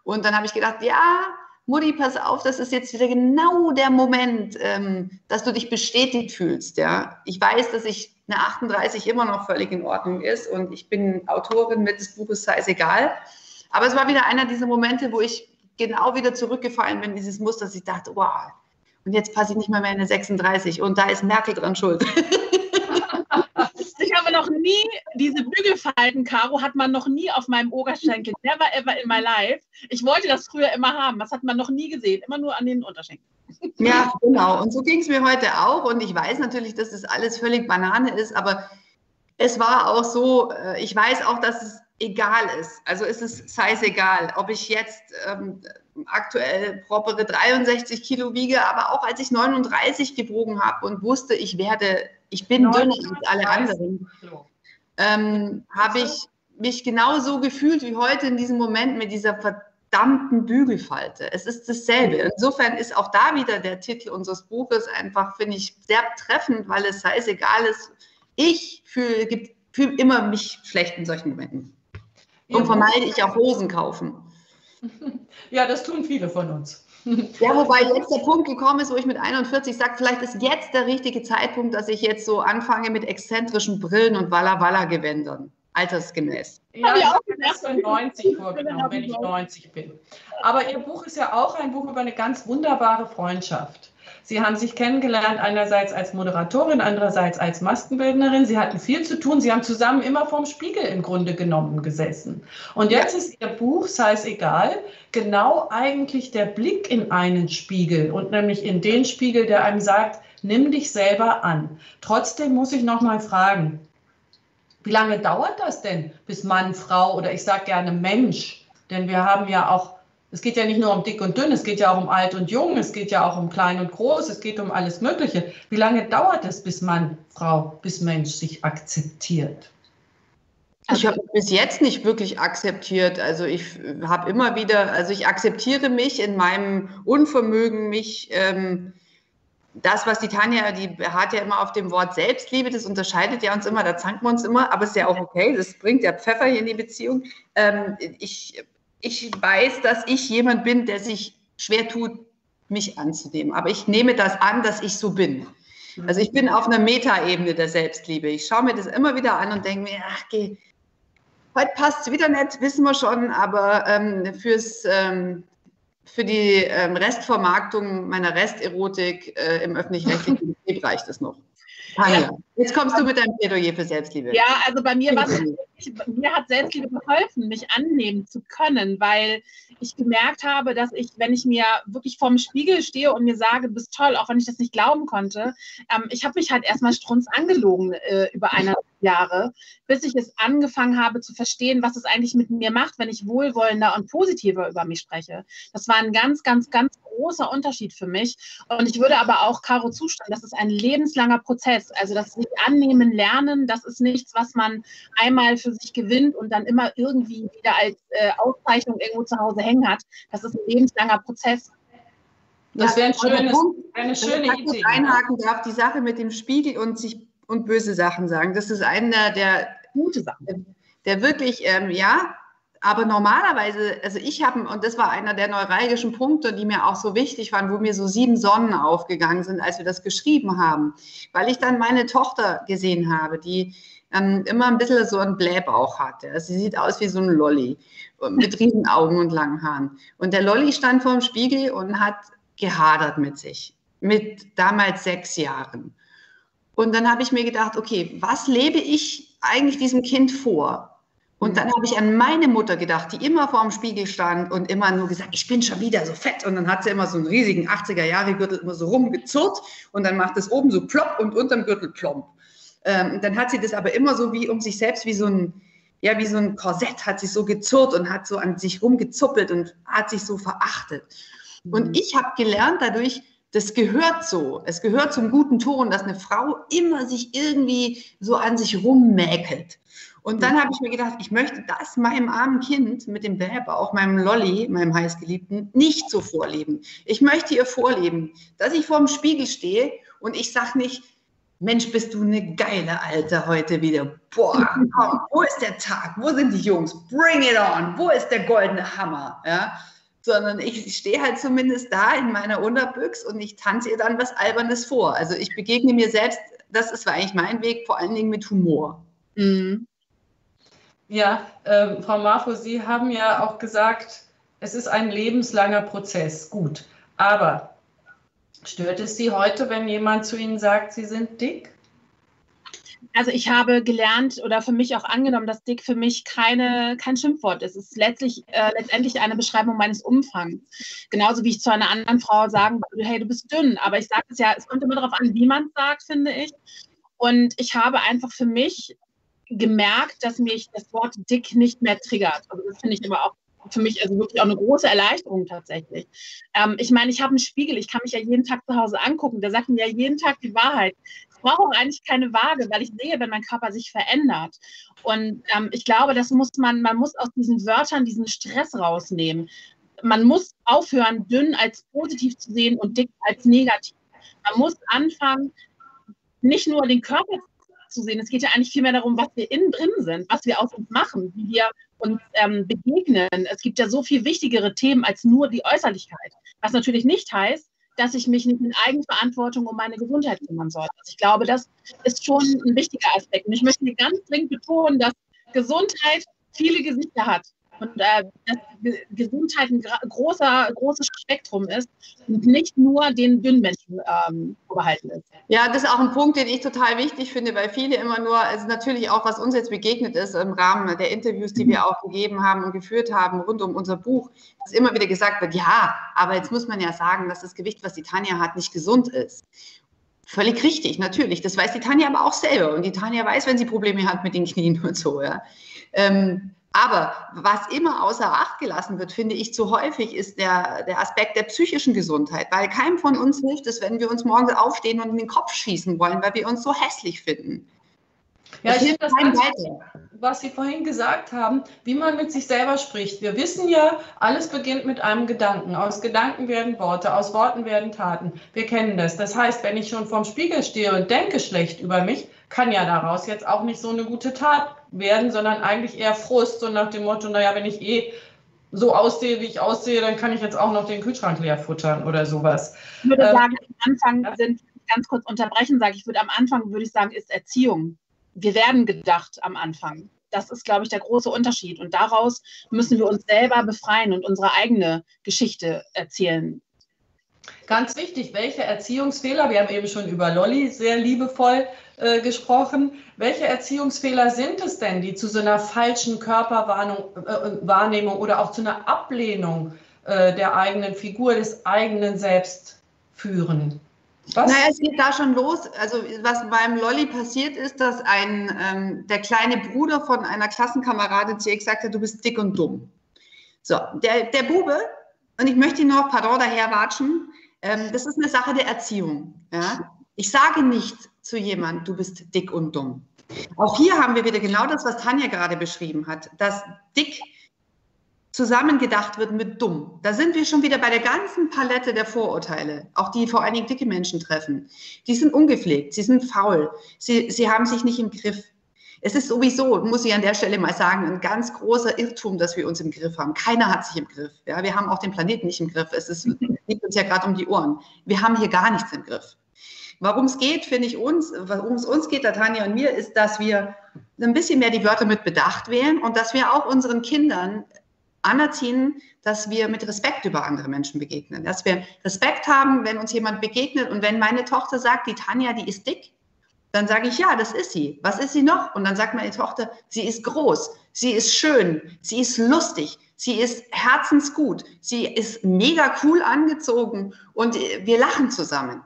Und dann habe ich gedacht, ja, Mutti, pass auf, das ist jetzt wieder genau der Moment, ähm, dass du dich bestätigt fühlst. Ja, ich weiß, dass ich eine 38 immer noch völlig in Ordnung ist und ich bin Autorin mit des Buches sei es egal. Aber es war wieder einer dieser Momente, wo ich genau wieder zurückgefallen bin, dieses Muster, dass ich dachte, wow, und jetzt passe ich nicht mal mehr in eine 36 und da ist Merkel dran schuld. [laughs] Habe noch nie diese Bügelfalten, Caro, hat man noch nie auf meinem Oberschenkel. Never ever in my life. Ich wollte das früher immer haben. Das hat man noch nie gesehen. Immer nur an den Unterschenkeln. Ja, genau. Und so ging es mir heute auch. Und ich weiß natürlich, dass das alles völlig Banane ist, aber es war auch so, äh, ich weiß auch, dass es egal ist. Also ist es sei es egal, ob ich jetzt ähm, aktuell propere 63 Kilo wiege, aber auch als ich 39 gewogen habe und wusste, ich werde, ich bin dünner als alle anderen, ähm, habe ich mich genauso gefühlt wie heute in diesem Moment mit dieser verdammten Bügelfalte. Es ist dasselbe. Insofern ist auch da wieder der Titel unseres Buches einfach, finde ich, sehr treffend, weil es heißt, egal ist, ich fühle, fühle immer mich schlecht in solchen Momenten. Und vermeide ich auch Hosen kaufen. [laughs] Ja, das tun viele von uns. Ja, wobei jetzt der Punkt gekommen ist, wo ich mit 41 sage, vielleicht ist jetzt der richtige Zeitpunkt, dass ich jetzt so anfange mit exzentrischen Brillen und Walla Walla Gewändern, altersgemäß. Ja, ich habe mir erst bei 90 vorgenommen, wenn ich 90 bin. Aber Ihr Buch ist ja auch ein Buch über eine ganz wunderbare Freundschaft. Sie haben sich kennengelernt, einerseits als Moderatorin, andererseits als Maskenbildnerin. Sie hatten viel zu tun. Sie haben zusammen immer vorm Spiegel im Grunde genommen gesessen. Und jetzt ist Ihr Buch, sei es egal, genau eigentlich der Blick in einen Spiegel und nämlich in den Spiegel, der einem sagt, nimm dich selber an. Trotzdem muss ich noch mal fragen, wie lange dauert das denn, bis Mann, Frau oder ich sage gerne Mensch, denn wir haben ja auch es geht ja nicht nur um dick und dünn, es geht ja auch um alt und jung, es geht ja auch um klein und groß, es geht um alles Mögliche. Wie lange dauert es, bis Mann, Frau, bis Mensch sich akzeptiert? Ich habe bis jetzt nicht wirklich akzeptiert. Also ich habe immer wieder, also ich akzeptiere mich in meinem Unvermögen, mich, ähm, das, was die Tanja, die hat ja immer auf dem Wort Selbstliebe, das unterscheidet ja uns immer, da zanken wir uns immer, aber ist ja auch okay, das bringt ja Pfeffer hier in die Beziehung. Ähm, ich ich weiß, dass ich jemand bin, der sich schwer tut, mich anzunehmen. Aber ich nehme das an, dass ich so bin. Also ich bin auf einer Metaebene der Selbstliebe. Ich schaue mir das immer wieder an und denke mir, ach, geh, heute passt es wieder nicht, wissen wir schon, aber ähm, fürs, ähm, für die ähm, Restvermarktung meiner Resterotik äh, im öffentlich-rechtlichen [laughs] Betrieb reicht es noch. Tanja, jetzt kommst du mit deinem Plädoyer für Selbstliebe. Ja, also bei mir war mir hat Selbstliebe geholfen, mich annehmen zu können, weil ich gemerkt habe, dass ich, wenn ich mir wirklich vorm Spiegel stehe und mir sage, du bist toll, auch wenn ich das nicht glauben konnte, ähm, ich habe mich halt erstmal strunz angelogen äh, über eine Jahre, bis ich es angefangen habe zu verstehen, was es eigentlich mit mir macht, wenn ich wohlwollender und positiver über mich spreche. Das war ein ganz, ganz, ganz großer Unterschied für mich. Und ich würde aber auch Caro zustimmen, das ist ein lebenslanger Prozess. Also das sich annehmen, lernen, das ist nichts, was man einmal für sich gewinnt und dann immer irgendwie wieder als äh, Auszeichnung irgendwo zu Hause hängen hat. Das ist ein lebenslanger Prozess. Das wäre ein schönes, eine schöne ich Idee. einhaken darf, die Sache mit dem Spiegel und sich und böse Sachen sagen. Das ist einer der gute Sachen, der wirklich, ähm, ja, aber normalerweise, also ich habe, und das war einer der neuralgischen Punkte, die mir auch so wichtig waren, wo mir so sieben Sonnen aufgegangen sind, als wir das geschrieben haben, weil ich dann meine Tochter gesehen habe, die ähm, immer ein bisschen so einen Blähbauch hatte. Also sie sieht aus wie so ein Lolli mit riesen Augen und langen Haaren. Und der Lolli stand vor dem Spiegel und hat gehadert mit sich, mit damals sechs Jahren. Und dann habe ich mir gedacht, okay, was lebe ich eigentlich diesem Kind vor? Und dann habe ich an meine Mutter gedacht, die immer vor dem Spiegel stand und immer nur gesagt, ich bin schon wieder so fett. Und dann hat sie immer so einen riesigen 80er-Jahre-Gürtel immer so rumgezurrt und dann macht es oben so plopp und unterm Gürtel plomp. Ähm, dann hat sie das aber immer so wie um sich selbst, wie so ein, ja, wie so ein Korsett, hat sich so gezurrt und hat so an sich rumgezuppelt und hat sich so verachtet. Und Mhm. ich habe gelernt dadurch, das gehört so. Es gehört zum guten Ton, dass eine Frau immer sich irgendwie so an sich rummäkelt. Und dann habe ich mir gedacht, ich möchte das meinem armen Kind mit dem Blähbauch, meinem Lolly, meinem heißgeliebten, nicht so vorleben. Ich möchte ihr vorleben, dass ich vor dem Spiegel stehe und ich sage nicht, Mensch, bist du eine geile Alte heute wieder. Boah, [laughs] komm, wo ist der Tag? Wo sind die Jungs? Bring it on. Wo ist der goldene Hammer? Ja? Sondern ich stehe halt zumindest da in meiner Unterbüchs und ich tanze ihr dann was Albernes vor. Also ich begegne mir selbst, das ist eigentlich mein Weg, vor allen Dingen mit Humor. Mhm. Ja, ähm, Frau Marfo, Sie haben ja auch gesagt, es ist ein lebenslanger Prozess. Gut. Aber stört es Sie heute, wenn jemand zu Ihnen sagt, Sie sind dick? Also ich habe gelernt oder für mich auch angenommen, dass dick für mich keine, kein Schimpfwort ist. Es ist letztlich, äh, letztendlich eine Beschreibung meines Umfangs. Genauso wie ich zu einer anderen Frau sagen würde, hey, du bist dünn. Aber ich sage es ja, es kommt immer darauf an, wie man es sagt, finde ich. Und ich habe einfach für mich gemerkt, dass mich das Wort dick nicht mehr triggert. Also das finde ich aber auch für mich also wirklich auch eine große Erleichterung tatsächlich. Ähm, ich meine, ich habe einen Spiegel, ich kann mich ja jeden Tag zu Hause angucken, der sagt mir ja jeden Tag die Wahrheit. Ich brauche auch eigentlich keine Waage, weil ich sehe, wenn mein Körper sich verändert. Und ähm, ich glaube, das muss man, man muss aus diesen Wörtern diesen Stress rausnehmen. Man muss aufhören, dünn als positiv zu sehen und dick als negativ. Man muss anfangen, nicht nur den Körper zu sehen. Es geht ja eigentlich vielmehr darum, was wir innen drin sind, was wir aus uns machen, wie wir uns ähm, begegnen. Es gibt ja so viel wichtigere Themen als nur die Äußerlichkeit. Was natürlich nicht heißt, dass ich mich nicht in Eigenverantwortung um meine Gesundheit kümmern sollte. Also ich glaube, das ist schon ein wichtiger Aspekt. Und ich möchte hier ganz dringend betonen, dass Gesundheit viele Gesichter hat und äh, dass Ge- Gesundheit ein großer, großes Spektrum ist und nicht nur den dünnen Menschen ähm, vorbehalten ist. Ja, das ist auch ein Punkt, den ich total wichtig finde, weil viele immer nur, also natürlich auch, was uns jetzt begegnet ist im Rahmen der Interviews, die wir auch gegeben haben und geführt haben rund um unser Buch, dass immer wieder gesagt wird, ja, aber jetzt muss man ja sagen, dass das Gewicht, was die Tanja hat, nicht gesund ist. Völlig richtig, natürlich. Das weiß die Tanja aber auch selber. Und die Tanja weiß, wenn sie Probleme hat mit den Knien und so. Ja. Ähm, aber was immer außer Acht gelassen wird, finde ich zu häufig, ist der, der Aspekt der psychischen Gesundheit. Weil keinem von uns hilft es, wenn wir uns morgens aufstehen und in den Kopf schießen wollen, weil wir uns so hässlich finden. Ja, Das ich finde das ganz weiter. was Sie vorhin gesagt haben, wie man mit sich selber spricht. Wir wissen ja, alles beginnt mit einem Gedanken. Aus Gedanken werden Worte, aus Worten werden Taten. Wir kennen das. Das heißt, wenn ich schon vorm Spiegel stehe und denke schlecht über mich, kann ja daraus jetzt auch nicht so eine gute Tat werden, sondern eigentlich eher Frust, so nach dem Motto, naja, wenn ich eh so aussehe, wie ich aussehe, dann kann ich jetzt auch noch den Kühlschrank leer futtern oder sowas. Ich würde Ähm, sagen, am Anfang sind, ganz kurz unterbrechen, sage ich, würde am Anfang, würde ich sagen, ist Erziehung. Wir werden gedacht am Anfang. Das ist, glaube ich, der große Unterschied. Und daraus müssen wir uns selber befreien und unsere eigene Geschichte erzählen. Ganz wichtig, welche Erziehungsfehler, wir haben eben schon über Lolli sehr liebevoll äh, gesprochen, welche Erziehungsfehler sind es denn, die zu so einer falschen Körperwahrnehmung äh, oder auch zu einer Ablehnung äh, der eigenen Figur, des eigenen Selbst führen? Was? Naja, es geht da schon los. Also was beim Lolli passiert ist, dass ein ähm, der kleine Bruder von einer Klassenkameradin zu ihr gesagt hat, du bist dick und dumm. So, der, der Bube, und ich möchte ihn noch, pardon, daherwatschen, ähm, das ist eine Sache der Erziehung. Ja? Ich sage nicht zu jemandem, du bist dick und dumm. Auch hier haben wir wieder genau das, was Tanja gerade beschrieben hat, dass dick zusammengedacht wird mit dumm. Da sind wir schon wieder bei der ganzen Palette der Vorurteile, auch die vor allen Dingen dicke Menschen treffen. Die sind ungepflegt, sie sind faul, sie, sie haben sich nicht im Griff. Es ist sowieso, muss ich an der Stelle mal sagen, ein ganz großer Irrtum, dass wir uns im Griff haben. Keiner hat sich im Griff. Ja, wir haben auch den Planeten nicht im Griff. Es ist, liegt uns ja gerade um die Ohren. Wir haben hier gar nichts im Griff. Warum es geht, finde ich uns, warum es uns geht, Tanja und mir, ist, dass wir ein bisschen mehr die Wörter mit Bedacht wählen und dass wir auch unseren Kindern anerziehen, dass wir mit Respekt über andere Menschen begegnen. Dass wir Respekt haben, wenn uns jemand begegnet und wenn meine Tochter sagt, die Tanja, die ist dick, dann sage ich, ja, das ist sie. Was ist sie noch? Und dann sagt meine Tochter, sie ist groß. Sie ist schön, sie ist lustig, sie ist herzensgut, sie ist mega cool angezogen und wir lachen zusammen.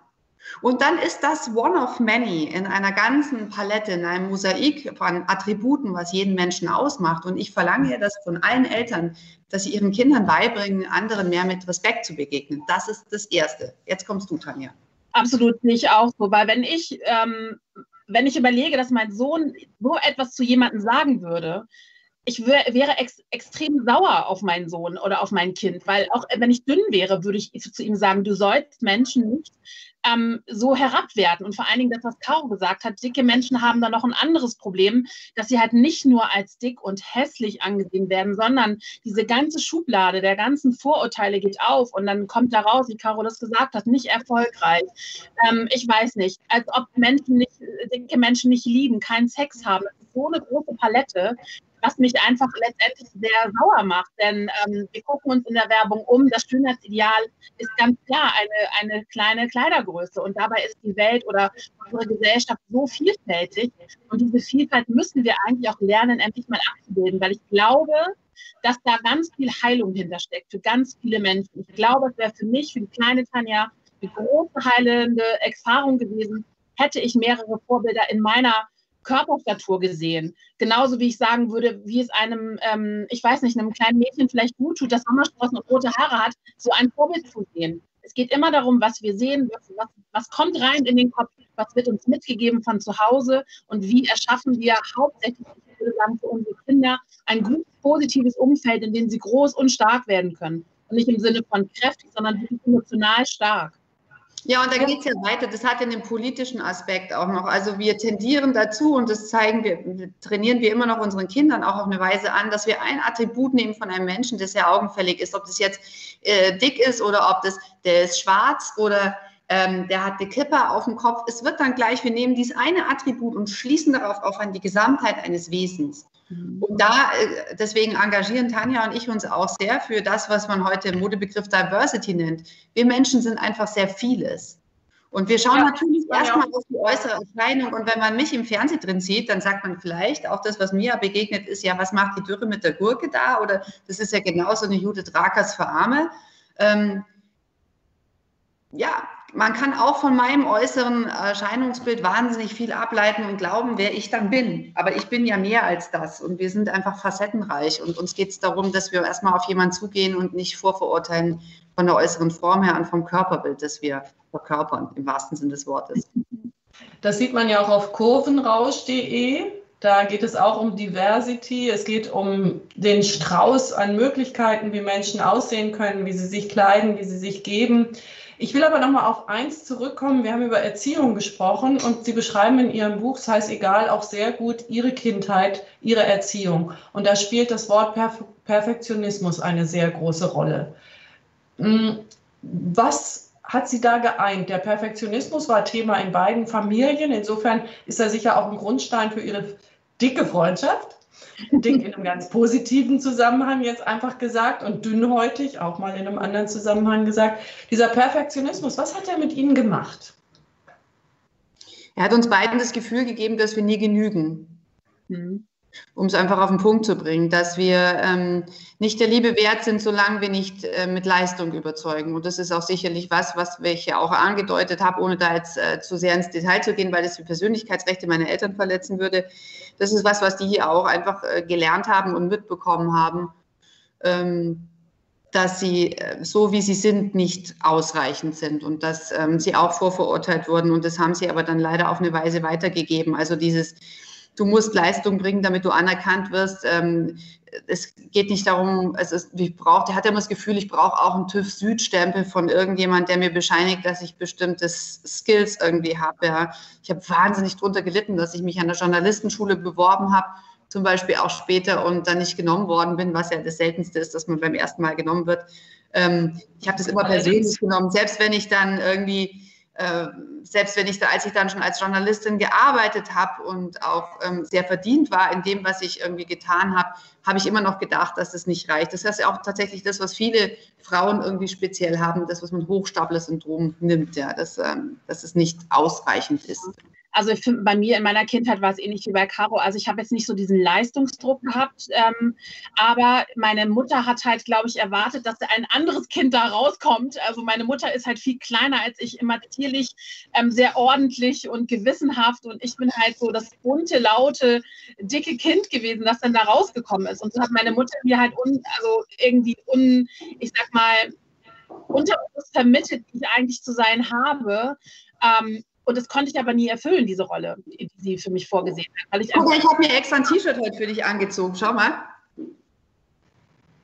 Und dann ist das one of many in einer ganzen Palette, in einem Mosaik von Attributen, was jeden Menschen ausmacht. Und ich verlange ja das von allen Eltern, dass sie ihren Kindern beibringen, anderen mehr mit Respekt zu begegnen. Das ist das Erste. Jetzt kommst du, Tanja. Absolut nicht auch so, weil wenn ich, ähm, wenn ich überlege, dass mein Sohn so etwas zu jemandem sagen würde, ich wär, wäre ex, extrem sauer auf meinen Sohn oder auf mein Kind, weil auch wenn ich dünn wäre, würde ich zu ihm sagen, du sollst Menschen nicht ähm, so herabwerten. Und vor allen Dingen das, was Caro gesagt hat, dicke Menschen haben da noch ein anderes Problem, dass sie halt nicht nur als dick und hässlich angesehen werden, sondern diese ganze Schublade der ganzen Vorurteile geht auf und dann kommt da raus, wie Caro das gesagt hat, nicht erfolgreich. Ähm, ich weiß nicht, als ob Menschen nicht, dicke Menschen nicht lieben, keinen Sex haben. Das ist so eine große Palette, was mich einfach letztendlich sehr sauer macht. Denn ähm, wir gucken uns in der Werbung um. Das Schönheitsideal ist ganz klar eine, eine kleine Kleidergröße. Und dabei ist die Welt oder unsere Gesellschaft so vielfältig. Und diese Vielfalt müssen wir eigentlich auch lernen, endlich mal abzubilden. Weil ich glaube, dass da ganz viel Heilung hintersteckt für ganz viele Menschen. Ich glaube, es wäre für mich, für die kleine Tanja, eine große heilende Erfahrung gewesen, hätte ich mehrere Vorbilder in meiner Körperstatur gesehen. Genauso wie ich sagen würde, wie es einem, ähm, ich weiß nicht, einem kleinen Mädchen vielleicht gut tut, das Sommersprossen und rote Haare hat, so ein Vorbild zu sehen. Es geht immer darum, was wir sehen, was, was, kommt rein in den Kopf, was wird uns mitgegeben von zu Hause und wie erschaffen wir hauptsächlich, sagen, für unsere Kinder ein gutes, positives Umfeld, in dem sie groß und stark werden können. Und nicht im Sinne von kräftig, sondern emotional stark. Ja, und da geht es ja weiter. Das hat ja den politischen Aspekt auch noch. Also wir tendieren dazu und das zeigen wir, trainieren wir immer noch unseren Kindern auch auf eine Weise an, dass wir ein Attribut nehmen von einem Menschen, das sehr augenfällig ist. Ob das jetzt äh, dick ist oder ob das, der ist schwarz oder ähm, der hat die Kippe auf dem Kopf. Es wird dann gleich, wir nehmen dieses eine Attribut und schließen darauf auf an die Gesamtheit eines Wesens. Mhm. Und da, äh, deswegen engagieren Tanja und ich uns auch sehr für das, was man heute im Modebegriff Diversity nennt. Wir Menschen sind einfach sehr vieles. Und wir schauen ja, natürlich erstmal auf die äußere Erscheinung. Und wenn man mich im Fernsehen drin sieht, dann sagt man vielleicht, auch das, was mir begegnet ist, ja, was macht die Dürre mit der Gurke da? Oder das ist ja genauso eine Judith Rakers für Arme. Ähm, ja, man kann auch von meinem äußeren Erscheinungsbild wahnsinnig viel ableiten und glauben, wer ich dann bin. Aber ich bin ja mehr als das und wir sind einfach facettenreich und uns geht es darum, dass wir erstmal auf jemanden zugehen und nicht vorverurteilen von der äußeren Form her und vom Körperbild, das wir verkörpern, im wahrsten Sinne des Wortes. Das sieht man ja auch auf kurvenrausch.de. Da geht es auch um Diversity. Es geht um den Strauß an Möglichkeiten, wie Menschen aussehen können, wie sie sich kleiden, wie sie sich geben. Ich will aber nochmal auf eins zurückkommen. Wir haben über Erziehung gesprochen und Sie beschreiben in Ihrem Buch, das heißt egal, auch sehr gut Ihre Kindheit, Ihre Erziehung. Und da spielt das Wort Perf Perfektionismus eine sehr große Rolle. Hm, was hat Sie da geeint? Der Perfektionismus war Thema in beiden Familien. Insofern ist er sicher auch ein Grundstein für Ihre dicke Freundschaft. [laughs] Dick in einem ganz positiven Zusammenhang jetzt einfach gesagt und dünnhäutig auch mal in einem anderen Zusammenhang gesagt. Dieser Perfektionismus, was hat er mit Ihnen gemacht? Er hat uns beiden das Gefühl gegeben, dass wir nie genügen. Mhm um es einfach auf den Punkt zu bringen, dass wir ähm, nicht der Liebe wert sind, solange wir nicht äh, mit Leistung überzeugen. Und das ist auch sicherlich was, was ich ja auch angedeutet habe, ohne da jetzt äh, zu sehr ins Detail zu gehen, weil das die Persönlichkeitsrechte meiner Eltern verletzen würde. Das ist was, was die hier auch einfach äh, gelernt haben und mitbekommen haben, ähm, dass sie äh, so wie sie sind nicht ausreichend sind und dass ähm, sie auch vorverurteilt wurden. Und das haben sie aber dann leider auf eine Weise weitergegeben. Also dieses du musst Leistung bringen, damit du anerkannt wirst. Ähm, es geht nicht darum, es ist, ich brauche, der hat immer das Gefühl, ich brauche auch einen TÜV Südstempel von irgendjemand, der mir bescheinigt, dass ich bestimmte Skills irgendwie habe. Ja. Ich habe wahnsinnig drunter gelitten, dass ich mich an der Journalistenschule beworben habe, zum Beispiel auch später und dann nicht genommen worden bin, was ja das Seltenste ist, dass man beim ersten Mal genommen wird. Ähm, ich habe das immer persönlich genommen, selbst wenn ich dann irgendwie äh, selbst wenn ich da, als ich dann schon als Journalistin gearbeitet habe und auch ähm, sehr verdient war in dem, was ich irgendwie getan habe, habe ich immer noch gedacht, dass das nicht reicht. Das ist ja auch tatsächlich das, was viele Frauen irgendwie speziell haben, das, was man Hochstapler-Syndrom nimmt, ja, dass, ähm, dass es nicht ausreichend ist. Also ich finde, bei mir in meiner Kindheit war es ähnlich wie bei Caro. Also ich habe jetzt nicht so diesen Leistungsdruck gehabt, ähm, aber meine Mutter hat halt, glaube ich, erwartet, dass ein anderes Kind da rauskommt. Also meine Mutter ist halt viel kleiner als ich, immer zierlich, ähm, sehr ordentlich und gewissenhaft und ich bin halt so das bunte, laute, dicke Kind gewesen, das dann da rausgekommen ist. Und so hat meine Mutter mir halt un, also irgendwie un, ich sag mal, unter uns vermittelt, wie ich eigentlich zu sein habe. Ähm, und das konnte ich aber nie erfüllen, diese Rolle, die sie für mich vorgesehen hat. Weil ich okay, ich habe mir extra ein T-Shirt heute für dich angezogen. Schau mal.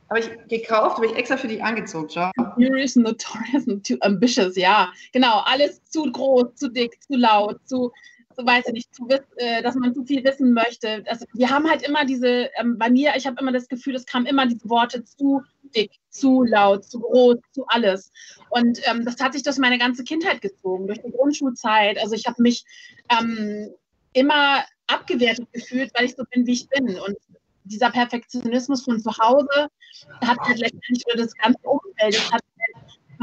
Habe ich gekauft, habe ich extra für dich angezogen. Schau. Furious, notorious and too ambitious, ja. Genau, alles zu groß, zu dick, zu laut, zu, so weiß ich nicht, zu äh, dass man zu viel wissen möchte. Also, wir haben halt immer diese, ähm, bei mir, ich habe immer das Gefühl, es kamen immer diese Worte zu dick, zu laut, zu groß, zu alles. Und ähm, das hat sich durch meine ganze Kindheit gezogen, durch die Grundschulzeit. Also ich habe mich ähm, immer abgewertet gefühlt, weil ich so bin, wie ich bin. Und dieser Perfektionismus von zu Hause hat halt letztendlich das ganze Umfeld, das hat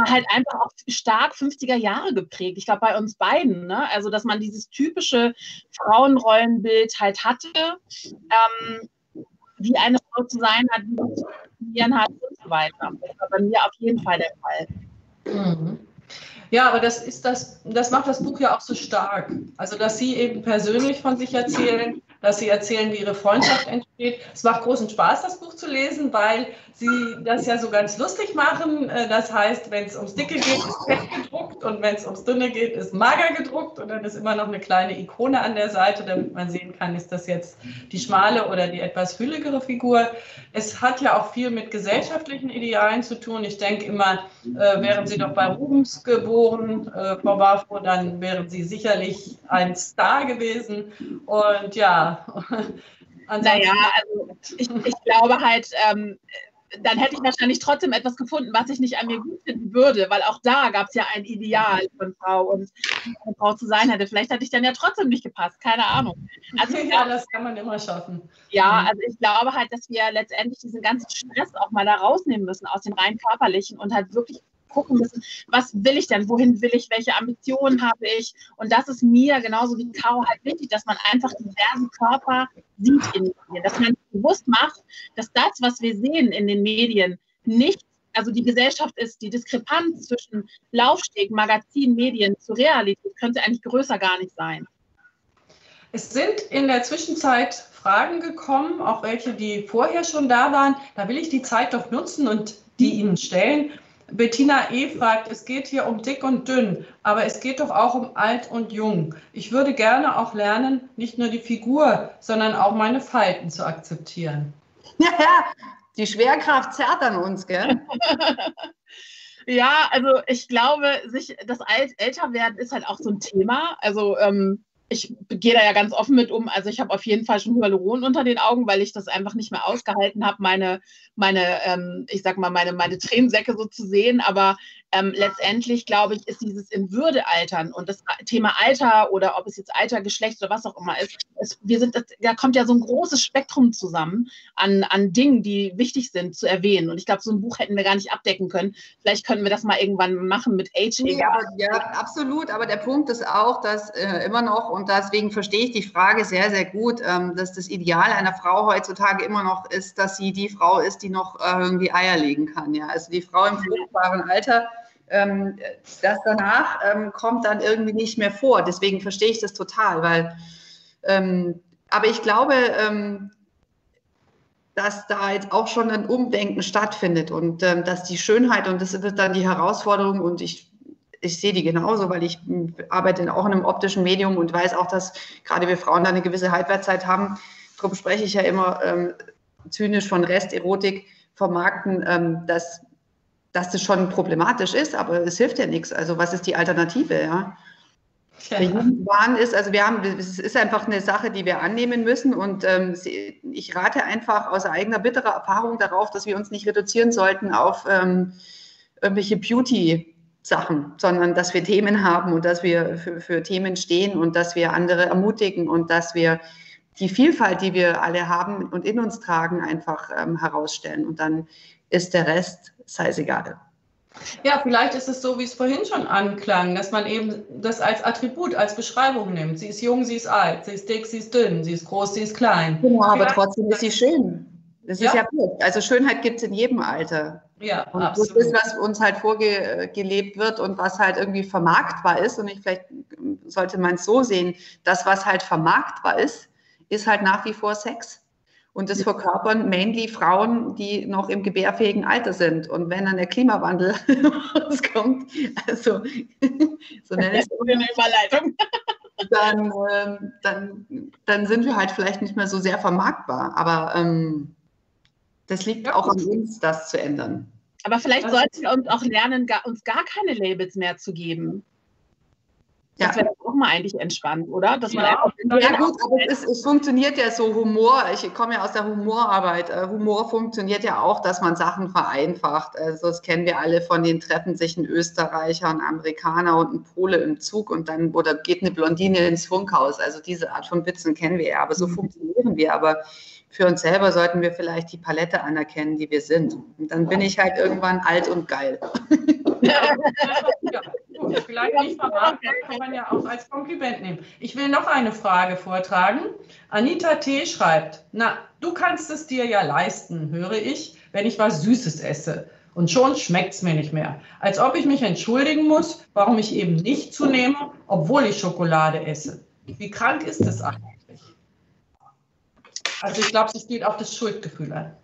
halt einfach auch stark 50er Jahre geprägt. Ich glaube, bei uns beiden. Ne? Also, dass man dieses typische Frauenrollenbild halt hatte, ähm, wie eine Frau zu sein hat, wie sie zu funktionieren hat und so weiter. Das war bei mir auf jeden Fall der Fall. Mhm. Ja, aber das ist das, das macht das Buch ja auch so stark. Also, dass Sie eben persönlich von sich erzählen, dass Sie erzählen, wie Ihre Freundschaft entsteht. Es macht großen Spaß, das Buch zu lesen, weil Sie das ja so ganz lustig machen. Äh, das heißt, wenn es ums Dicke geht, ist fett gedruckt und wenn es ums Dünne geht, ist mager gedruckt und dann ist immer noch eine kleine Ikone an der Seite, damit man sehen kann, ist das jetzt die schmale oder die etwas fülligere Figur. Es hat ja auch viel mit gesellschaftlichen Idealen zu tun. Ich denke immer, äh, wären Sie doch bei Rubens geboren, äh, Frau Barfo, dann wären Sie sicherlich ein Star gewesen. Und ja, [laughs] naja, also ich, ich glaube halt, ähm, dann hätte ich wahrscheinlich trotzdem etwas gefunden, was ich nicht an mir gut finden würde, weil auch da gab es ja ein Ideal von Frau und eine Frau zu sein hätte. Vielleicht hätte ich dann ja trotzdem nicht gepasst, keine Ahnung. Also, [laughs] ja, das kann man immer schaffen. Ja, mhm. also ich glaube halt, dass wir letztendlich diesen ganzen Stress auch mal da rausnehmen müssen aus dem rein körperlichen und halt wirklich gucken müssen, was will ich denn, wohin will ich, welche Ambitionen habe ich. Und das ist mir genauso wie Caro halt wichtig, dass man einfach diverse Körper sieht in den Medien, dass man bewusst macht, dass das, was wir sehen in den Medien, nicht also die Gesellschaft ist, die Diskrepanz zwischen Laufsteg, Magazin, Medien zur Realität könnte eigentlich größer gar nicht sein. Es sind in der Zwischenzeit Fragen gekommen, auch welche, die vorher schon da waren. Da will ich die Zeit doch nutzen und die Ihnen stellen. Bettina E. fragt, es geht hier um dick und dünn, aber es geht doch auch um alt und jung. Ich würde gerne auch lernen, nicht nur die Figur, sondern auch meine Falten zu akzeptieren. Ja, [laughs] ja. die Schwerkraft zerrt an uns, gell? [laughs] ja, also ich glaube, sich das Alt Älterwerden ist halt auch so ein Thema. Also ähm, ich gehe da ja ganz offen mit um. Also ich habe auf jeden Fall schon Hyaluron unter den Augen, weil ich das einfach nicht mehr ausgehalten habe, meine, meine, ähm, ich sag mal, meine, meine Tränensäcke so zu sehen. Aber ähm, letztendlich, glaube ich, ist dieses in Würde altern und das Thema Alter oder ob es jetzt Alter, Geschlecht oder was auch immer ist, es, wir sind, das, da kommt ja so ein großes Spektrum zusammen an, an Dingen, die wichtig sind zu erwähnen. Und ich glaube, so ein Buch hätten wir gar nicht abdecken können. Vielleicht können wir das mal irgendwann machen mit Age. Ja, ja, absolut. Aber der Punkt ist auch, dass äh, immer noch, und deswegen verstehe ich die Frage sehr, sehr gut, ähm, dass das Ideal einer Frau heutzutage immer noch ist, dass sie die Frau ist, die noch äh, irgendwie Eier legen kann. Ja, also die Frau im fruchtbaren Alter ähm, das danach ähm, kommt dann irgendwie nicht mehr vor. Deswegen verstehe ich das total, weil, ähm, aber ich glaube, ähm, dass da jetzt auch schon ein Umdenken stattfindet und ähm, dass die Schönheit und das wird dann die Herausforderung und ich, ich sehe die genauso, weil ich arbeite auch in einem optischen Medium und weiß auch, dass gerade wir Frauen da eine gewisse Halbwertszeit haben. Darum spreche ich ja immer ähm, zynisch von Resterotik vermarkten, dass dass das schon problematisch ist, aber es hilft ja nichts. Also was ist die Alternative, ja? Der Jugendwahn ist, also wir haben, es ist einfach eine Sache, die wir annehmen müssen und ähm, ich rate einfach aus eigener bitterer Erfahrung darauf, dass wir uns nicht reduzieren sollten auf ähm, irgendwelche Beauty-Sachen, sondern dass wir Themen haben und dass wir für, für Themen stehen und dass wir andere ermutigen und dass wir die Vielfalt, die wir alle haben und in uns tragen, einfach ähm, herausstellen. Und dann ist der Rest scheißegal. Ja, vielleicht ist es so, wie es vorhin schon anklang, dass man eben das als Attribut, als Beschreibung nimmt. Sie ist jung, sie ist alt, sie ist dick, sie ist dünn, sie ist groß, sie ist klein. Genau, aber Vielleicht- trotzdem ist sie schön. Das ist Ja. ja, blöd. Also Schönheit gibt es in jedem Alter. Ja, Und das absolut. ist, was uns halt vorgelebt wird und was halt irgendwie vermarktbar ist. Und ich, vielleicht sollte man es so sehen, das, was halt vermarktbar ist, ist halt nach wie vor Sex. Und das verkörpern mainly Frauen, die noch im gebärfähigen Alter sind. Und wenn dann der Klimawandel [laughs] rauskommt, also [laughs] so nenne ich es Für eine Überleitung. [laughs] dann, ähm, dann, dann sind wir halt vielleicht nicht mehr so sehr vermarktbar. Aber ähm, das liegt auch an uns, das zu ändern. Aber vielleicht sollten wir uns auch lernen, uns gar keine Labels mehr zu geben. Das Ja. wäre doch auch mal eigentlich entspannt, oder? Dass man Ja. einfach Ja gut, aber es, ist, es funktioniert ja so Humor. Ich komme ja aus der Humorarbeit. Äh, Humor funktioniert ja auch, dass man Sachen vereinfacht. Also das kennen wir alle von den treffen sich ein Österreicher, ein Amerikaner und ein Pole im Zug und dann oder geht eine Blondine ins Funkhaus. Also diese Art von Witzen kennen wir ja, aber so funktionieren wir. Aber für uns selber sollten wir vielleicht die Palette anerkennen, die wir sind. Und dann bin ich halt irgendwann alt und geil. [laughs] [laughs] Ja, gut, vielleicht nicht vermarkten, kann man ja auch als Kompliment nehmen. Ich will noch eine Frage vortragen. Anita T. schreibt, na, du kannst es dir ja leisten, höre ich, wenn ich was Süßes esse. Und schon schmeckt es mir nicht mehr. Als ob ich mich entschuldigen muss, warum ich eben nicht zunehme, obwohl ich Schokolade esse. Wie krank ist das eigentlich? Also ich glaube, es geht auf das Schuldgefühl an.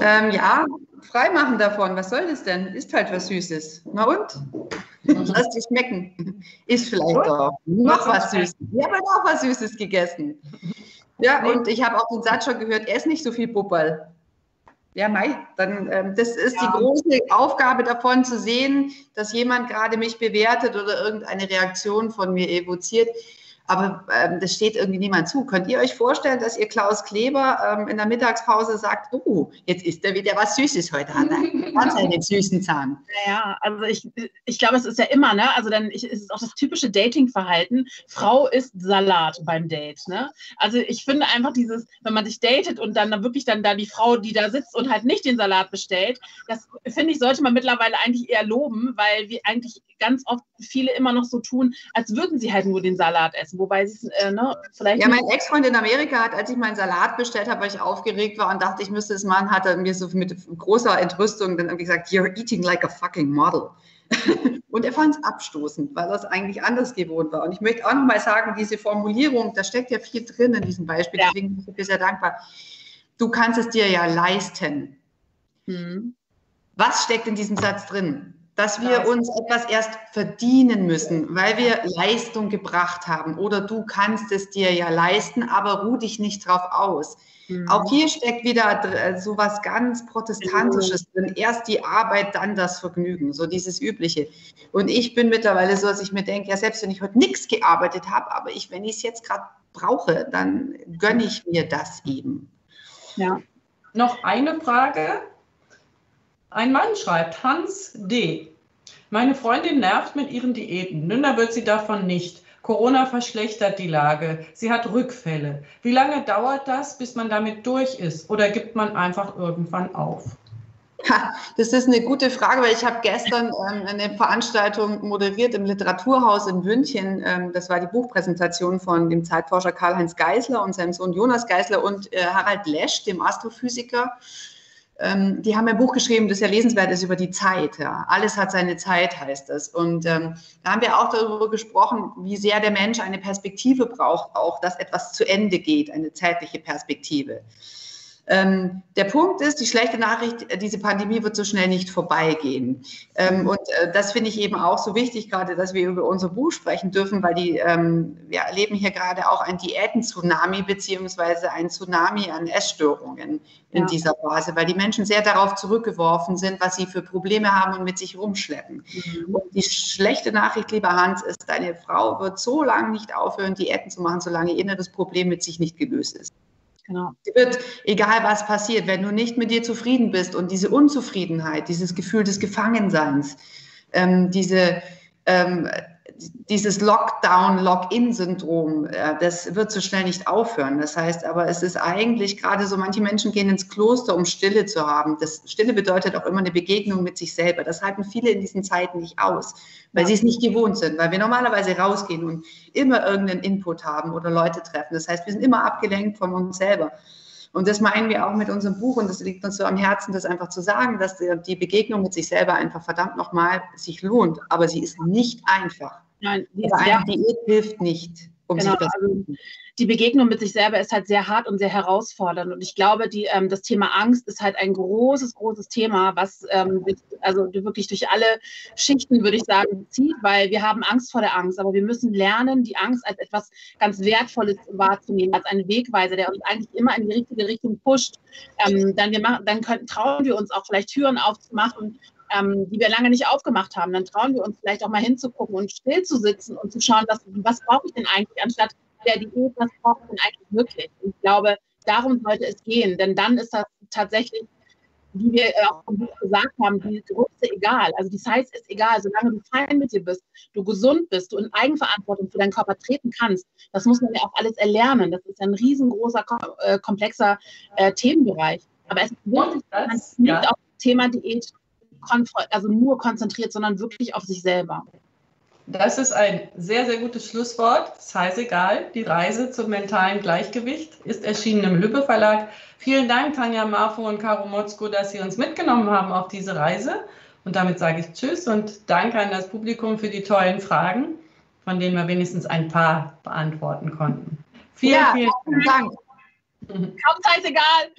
Ähm, ja, freimachen davon. Was soll das denn? Ist halt was Süßes. Na und? Lass dich schmecken. Ist vielleicht auch noch was Süßes. Ich habe auch was Süßes gegessen. Ja, und ich habe auch den Satz schon gehört, ess nicht so viel Puppal. Ja, Mai, dann, ähm, das ist die große Aufgabe davon zu sehen, dass jemand gerade mich bewertet oder irgendeine Reaktion von mir evoziert. Aber ähm, das steht irgendwie niemand zu. Könnt ihr euch vorstellen, dass ihr Klaus Kleber ähm, in der Mittagspause sagt, oh, jetzt isst er wieder was Süßes heute, hat [laughs] er ganz einen süßen Zahn. Ja, also ich, ich glaube, es ist ja immer, ne? Also dann ich, es ist auch das typische Dating-Verhalten. Frau isst Salat beim Date, ne? Also ich finde einfach dieses, wenn man sich datet und dann wirklich dann da die Frau, die da sitzt und halt nicht den Salat bestellt, das finde ich, sollte man mittlerweile eigentlich eher loben, weil wir eigentlich ganz oft viele immer noch so tun, als würden sie halt nur den Salat essen. Wobei sie es, äh, ne, vielleicht. Ja, mein Ex-Freund in Amerika hat, als ich meinen Salat bestellt habe, weil ich aufgeregt war und dachte, ich müsste es machen, hat er mir so mit großer Entrüstung dann irgendwie gesagt, you're eating like a fucking model. [laughs] und er fand es abstoßend, weil er es eigentlich anders gewohnt war. Und ich möchte auch nochmal sagen, diese Formulierung, da steckt ja viel drin in diesem Beispiel, Ja. deswegen bin ich sehr dankbar. Du kannst es dir ja leisten. Hm. Was steckt in diesem Satz drin? Dass wir uns etwas erst verdienen müssen, weil wir Leistung gebracht haben. Oder du kannst es dir ja leisten, aber ruh dich nicht drauf aus. Hm. Auch hier steckt wieder dr- so was ganz Protestantisches drin. Erst die Arbeit, dann das Vergnügen, so dieses Übliche. Und ich bin mittlerweile so, dass ich mir denke, ja, selbst wenn ich heute nichts gearbeitet habe, aber ich, wenn ich es jetzt gerade brauche, dann gönne ich mir das eben. Ja. Noch eine Frage. Ein Mann schreibt, Hans D. Meine Freundin nervt mit ihren Diäten. Dünner wird sie davon nicht. Corona verschlechtert die Lage. Sie hat Rückfälle. Wie lange dauert das, bis man damit durch ist? Oder gibt man einfach irgendwann auf? Ha, das ist eine gute Frage, weil ich habe gestern ähm, eine Veranstaltung moderiert im Literaturhaus in München. Ähm, das war die Buchpräsentation von dem Zeitforscher Karl-Heinz Geisler und seinem Sohn Jonas Geisler und äh, Harald Lesch, dem Astrophysiker. Ähm, die haben ein Buch geschrieben, das ja lesenswert ist über die Zeit. Ja. Alles hat seine Zeit, heißt das. Und ähm, da haben wir auch darüber gesprochen, wie sehr der Mensch eine Perspektive braucht, auch dass etwas zu Ende geht, eine zeitliche Perspektive. Ähm, der Punkt ist, die schlechte Nachricht, äh, diese Pandemie wird so schnell nicht vorbeigehen. Ähm, und äh, das finde ich eben auch so wichtig, gerade, dass wir über unser Buch sprechen dürfen, weil die, ähm, wir erleben hier gerade auch ein Diäten-Tsunami beziehungsweise ein Tsunami an Essstörungen in Ja. dieser Phase, weil die Menschen sehr darauf zurückgeworfen sind, was sie für Probleme haben und mit sich rumschleppen. Und die schlechte Nachricht, lieber Hans, ist, deine Frau wird so lange nicht aufhören, Diäten zu machen, solange ihr inneres Problem mit sich nicht gelöst ist. Genau. Sie wird, egal was passiert, wenn du nicht mit dir zufrieden bist und diese Unzufriedenheit, dieses Gefühl des Gefangenseins, ähm, diese, ähm, dieses Lockdown-Lock-in-Syndrom, äh, das wird so schnell nicht aufhören. Das heißt aber, es ist eigentlich gerade so, manche Menschen gehen ins Kloster, um Stille zu haben. Das Stille bedeutet auch immer eine Begegnung mit sich selber. Das halten viele in diesen Zeiten nicht aus, weil ja. sie es nicht gewohnt sind, weil wir normalerweise rausgehen und immer irgendeinen Input haben oder Leute treffen. Das heißt, wir sind immer abgelenkt von uns selber. Und das meinen wir auch mit unserem Buch und das liegt uns so am Herzen, das einfach zu sagen, dass die Begegnung mit sich selber einfach verdammt nochmal sich lohnt. Aber sie ist nicht einfach. Nein, die ist, ja. Diät hilft nicht. Um genau, also die Begegnung mit sich selber ist halt sehr hart und sehr herausfordernd. Und ich glaube, die, ähm, das Thema Angst ist halt ein großes, großes Thema, was ähm, also wirklich durch alle Schichten, würde ich sagen, zieht, weil wir haben Angst vor der Angst. Aber wir müssen lernen, die Angst als etwas ganz Wertvolles wahrzunehmen, als einen Wegweiser, der uns eigentlich immer in die richtige Richtung pusht. Ähm, dann wir machen, dann können, trauen wir uns auch vielleicht Türen aufzumachen, ähm, die wir lange nicht aufgemacht haben. Dann trauen wir uns vielleicht auch mal hinzugucken und still zu sitzen und zu schauen, was, was brauche ich denn eigentlich, anstatt der Diät, was brauche ich denn eigentlich wirklich? Und ich glaube, darum sollte es gehen, denn dann ist das tatsächlich, wie wir auch im Buch gesagt haben, die Größe egal. Also die Size ist egal, solange du fein mit dir bist, du gesund bist, du in Eigenverantwortung für deinen Körper treten kannst. Das muss man ja auch alles erlernen. Das ist ein riesengroßer, äh, komplexer äh, Themenbereich. Aber es ist wirklich das, nicht ja. auf das Thema Diät also nur konzentriert, sondern wirklich auf sich selber. Das ist ein sehr, sehr gutes Schlusswort. Das heißt egal, die Reise zum mentalen Gleichgewicht ist erschienen im Lübbe Verlag. Vielen Dank, Tanja Marfo und Caro Motzko, dass Sie uns mitgenommen haben auf diese Reise. Und damit sage ich Tschüss und danke an das Publikum für die tollen Fragen, von denen wir wenigstens ein paar beantworten konnten. Vielen, ja, vielen Dank. Kommt scheißegal.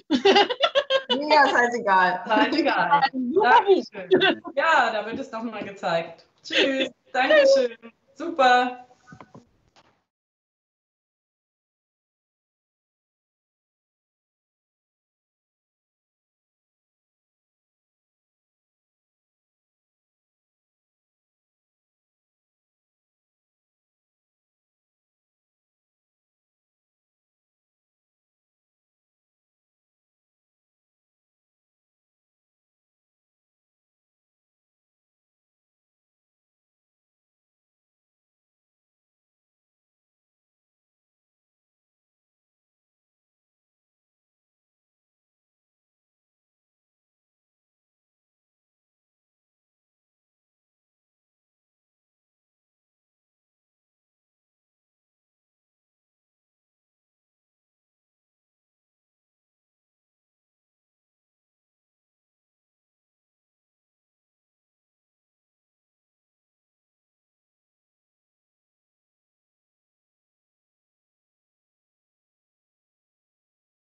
Mega scheißegal. Scheißegal. Dankeschön. Ja, da wird es doch mal gezeigt. Tschüss. Dankeschön. Super.